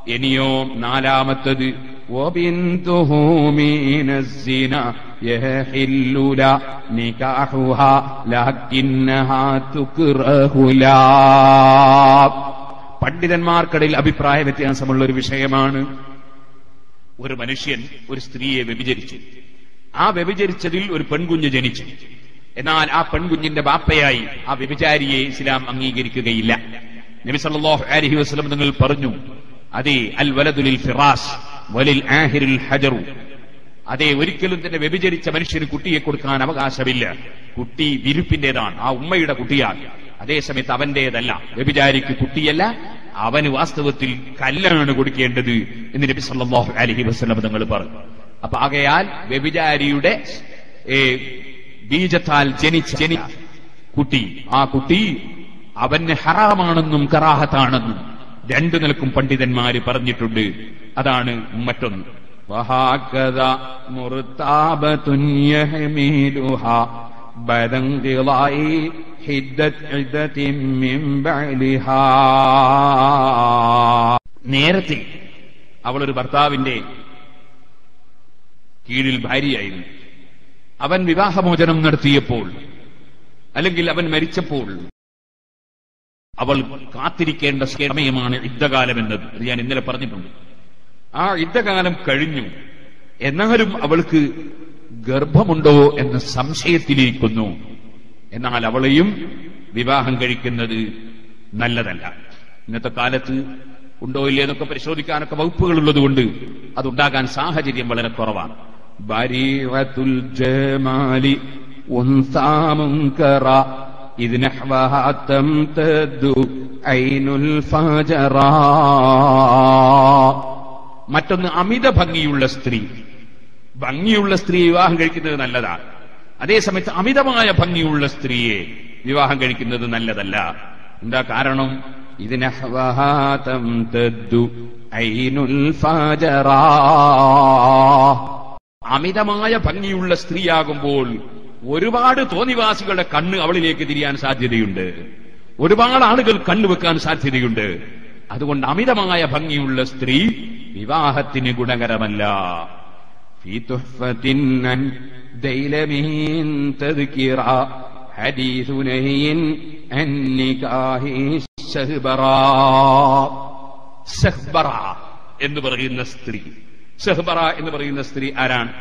ഇനിയോ നാലാമത്തത്. പണ്ഡിതന്മാർക്കിടയിൽ അഭിപ്രായ വ്യത്യാസമുള്ള ഒരു വിഷയമാണ്. ഒരു മനുഷ്യൻ ഒരു സ്ത്രീയെ വ്യഭിചരിച്ചു. ആ വ്യഭിചരിച്ചതിൽ ഒരു പെൺകുഞ്ഞ് ജനിച്ചു. എന്നാൽ ആ പെൺകുഞ്ഞിന്റെ ബാപ്പയായി ആ വ്യഭിചാരിയെ ഇസ്ലാം അംഗീകരിക്കുകയില്ല. നബി സല്ലല്ലാഹു അലൈഹി വസല്ലം നിങ്ങൾ പറഞ്ഞു അതെ അൽ വലദുലിൽ ഫിറാസ് വലിൽ ആഹിരിൽ ഹജറു. അതെ ഒരിക്കലും തന്നെ വ്യഭിചരിച്ച മനുഷ്യന് കുട്ടിയെ കൊടുക്കാൻ അവകാശമില്ല. കുട്ടി വിരുപ്പിന്റേതാണ് ആ ഉമ്മയുടെ കുട്ടിയാണ്. അതേസമയത്ത് അവന്റേതല്ല. വ്യഭിചാരിക്ക് കുട്ടിയല്ല അവന് വാസ്തവത്തിൽ കല്ലാണ് കൊടുക്കേണ്ടത് എന്ന് നബി സല്ലല്ലാഹു അലൈഹി വസല്ലം തങ്ങൾ പറഞ്ഞു. അപ്പൊ ആകയാൽ വ്യഭിചാരിയുടെ ബീജത്താൽ ജനിച്ച ജനി കുട്ടി ആ കുട്ടി അവന് ഹറാമാണെന്നും കറാഹത്താണെന്നും രണ്ടു നിലക്കും പണ്ഡിതന്മാര് പറഞ്ഞിട്ടുണ്ട് അതാണ് മറ്റൊന്ന് وهكذا مرتابة يحملها بعد انقضاء حدة عدة من بعدها നേരത്തെ അവൾ ഒരു ഭർത്താവിന്റെ കീഴിൽ ഭാര്യയായിരുന്നു അവൻ വിവാഹമോചനം നടത്തിയപ്പോൾ അല്ലെങ്കിൽ അവൻ മരിച്ചപ്പോൾ അവൾ കാത്തിരിക്കേണ്ട സമയമാണ് യുദ്ധകാലം എന്നത് ഞാൻ ഇന്നലെ പറഞ്ഞിട്ടുണ്ട്. ആ യുദ്ധകാലം കഴിഞ്ഞു. എന്നാലും അവൾക്ക് ഗർഭമുണ്ടോ എന്ന സംശയത്തിലിരിക്കുന്നു. എന്നാൽ അവളെയും വിവാഹം കഴിക്കുന്നത് നല്ലതല്ല. ഇന്നത്തെ കാലത്ത് ഉണ്ടോ ഇല്ലേ എന്നൊക്കെ പരിശോധിക്കാനൊക്കെ വകുപ്പുകൾ ഉള്ളതുകൊണ്ട് അതുണ്ടാകാൻ സാഹചര്യം വളരെ കുറവാണ്. ബരീഅത്തുൽ ജമാലി ഉൻസാമുങ്കറ ഇതിനഹ്വഹാത്തം ഐനുൽ മറ്റൊന്ന് അമിത ഭംഗിയുള്ള സ്ത്രീ. ഭംഗിയുള്ള സ്ത്രീ വിവാഹം കഴിക്കുന്നത് നല്ലതാണ് അതേസമയത്ത് അമിതമായ ഭംഗിയുള്ള സ്ത്രീയെ വിവാഹം കഴിക്കുന്നത് നല്ലതല്ല. എന്താ കാരണം? ഇതിനഹ്വഹാത്തം തദ്ദു ഐനുൽ ഫാജറാ. അമിതമായ ഭംഗിയുള്ള സ്ത്രീയാകുമ്പോൾ ഒരുപാട് തോന്നിവാസികളുടെ കണ്ണ് അവളിലേക്ക് തിരിയാൻ സാധ്യതയുണ്ട്. ഒരുപാട് ആളുകൾ കണ്ണുവെക്കാൻ സാധ്യതയുണ്ട്. അതുകൊണ്ട് അമിതമായ ഭംഗിയുള്ള സ്ത്രീ വിവാഹത്തിന് ഗുണകരമല്ല. എന്ന് പറയുന്ന സ്ത്രീ ഷഹ്ബറ എന്ന് പറയുന്ന സ്ത്രീ ആരാണ്?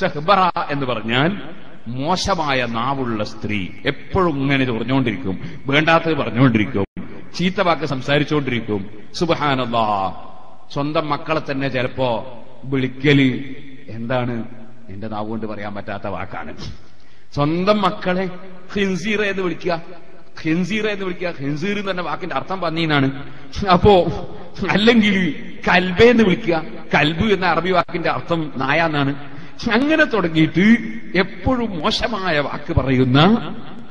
ഷെഹ്ബറ എന്ന് പറഞ്ഞാൽ മോശമായ നാവുള്ള സ്ത്രീ. എപ്പോഴും ഇങ്ങനെ പറഞ്ഞുകൊണ്ടിരിക്കും വേണ്ടാത്തത് പറഞ്ഞുകൊണ്ടിരിക്കും. ചീത്ത വാക്ക് സംസാരിച്ചുകൊണ്ടിരിക്കും. സുബഹാനല്ലാ. സ്വന്തം മക്കളെ തന്നെ ചിലപ്പോ വിളിക്കൽ എന്താണ്? എന്റെ നാവ് കൊണ്ട് പറയാൻ പറ്റാത്ത വാക്കാണ്. സ്വന്തം മക്കളെ ഹിൻസീറ എന്ന് വിളിക്കുക. ഹിൻസീറ എന്ന് വിളിക്കുക. ഹിൻസീർ എന്ന് പറഞ്ഞ വാക്കിന്റെ അർത്ഥം പന്നീന്നാണ് അപ്പോ അല്ലെങ്കിൽ കൽബ എന്ന് വിളിക്കുക. കൽബ് എന്ന അറബി വാക്കിന്റെ അർത്ഥം നായ എന്നാണ് അങ്ങനെ തുടങ്ങിയിട്ട് എപ്പോഴും മോശമായ വാക്ക് പറയുന്ന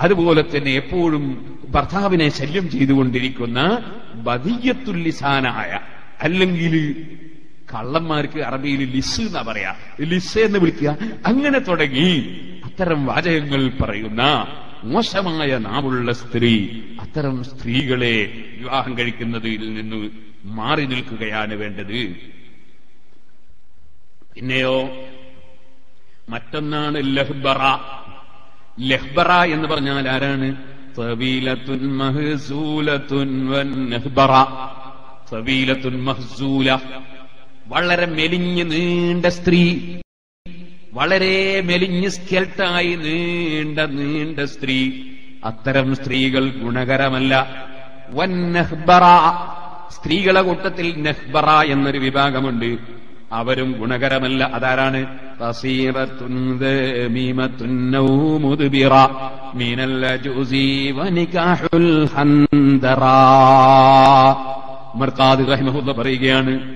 അതുപോലെ തന്നെ എപ്പോഴും ഭർത്താവിനെ ശല്യം ചെയ്തുകൊണ്ടിരിക്കുന്ന ബദിയത്തുല്ലിസാനായ അല്ലെങ്കിൽ കള്ളന്മാർക്ക് അറബിയിൽ ലിസ് എന്നാ പറയാ. ലിസ് എന്ന് വിളിക്കുക. അങ്ങനെ തുടങ്ങി അത്തരം വാചകങ്ങൾ പറയുന്ന മോശമായ നാവുള്ള സ്ത്രീ അത്തരം സ്ത്രീകളെ വിവാഹം കഴിക്കുന്നതിൽ നിന്ന് മാറി നിൽക്കുകയാണ് വേണ്ടത്. പിന്നെയോ മറ്റൊന്നാണ് ലഹ്ബറ. ലഹ്ബറ എന്ന് പറഞ്ഞാൽ ആരാണ്? സവീലത്തുൻ മഹസൂലത്തുൻ വൻ ലഹ്ബറ. സവീലത്തുൻ മഹസൂല. വളരെ മെലിഞ്ഞ് നീണ്ട സ്ത്രീ. വളരെ മെലിഞ്ഞ് സ്കെൽട്ടായി നീണ്ട നീണ്ട സ്ത്രീ. അത്തരം സ്ത്രീകൾ ഗുണകരമല്ല. വൻ നെഹ്ബറ. സ്ത്രീകളെ കൂട്ടത്തിൽ നെഹ്ബറ എന്നൊരു വിഭാഗമുണ്ട്. അവരും ഗുണകരമല്ല. അതാരാണ്? പറയുകയാണ്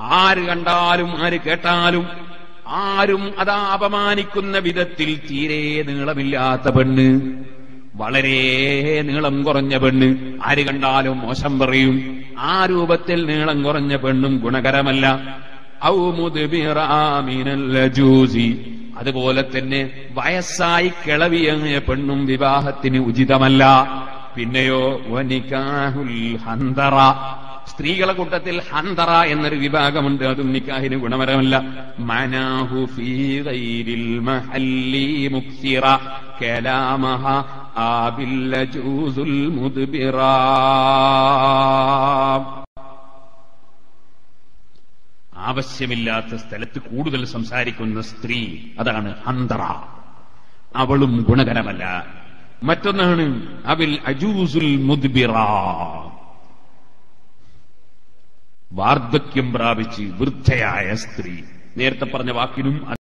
ആര് കണ്ടാലും ആര് കേട്ടാലും ആരും അതാ അപമാനിക്കുന്ന വിധത്തിൽ തീരെ നീളമില്ലാത്ത പെണ്ണ്. വളരെ നീളം കുറഞ്ഞ പെണ്ണ്. ആര് കണ്ടാലും മോശം പറയും. ആ രൂപത്തിൽ നീളം കുറഞ്ഞ പെണ്ണും ഗുണകരമല്ല. അതുപോലെ തന്നെ വയസ്സായി കിളവിയങ്ങിയ പെണ്ണും വിവാഹത്തിന് ഉചിതമല്ല. പിന്നെയോ വനിക്കാഹുൽ ഹന്തറ. സ്ത്രീകളെ കൂട്ടത്തിൽ ഹന്തറ എന്നൊരു വിഭാഗമുണ്ട്. അതും നിക്കാഹിന് ഗുണപരമല്ല. മനാഹു ഫീ ഗൈരിൽ മഹല്ലി മുക്സിറ. കലാമഹ ആബില്ല ജൂസുൽ മുദ്ബിറ. ആവശ്യമില്ലാത്ത സ്ഥലത്ത് കൂടുതൽ സംസാരിക്കുന്ന സ്ത്രീ അതാണ് ഹന്തറ. അവളും ഗുണകരമല്ല. മറ്റൊന്നാണ് അവിൽ അജൂസുൽ മുദ്ബിറ. വാർദ്ധക്യം പ്രാപിച്ച് വൃദ്ധയായ സ്ത്രീ. നേരത്തെ പറഞ്ഞ വാക്കിനും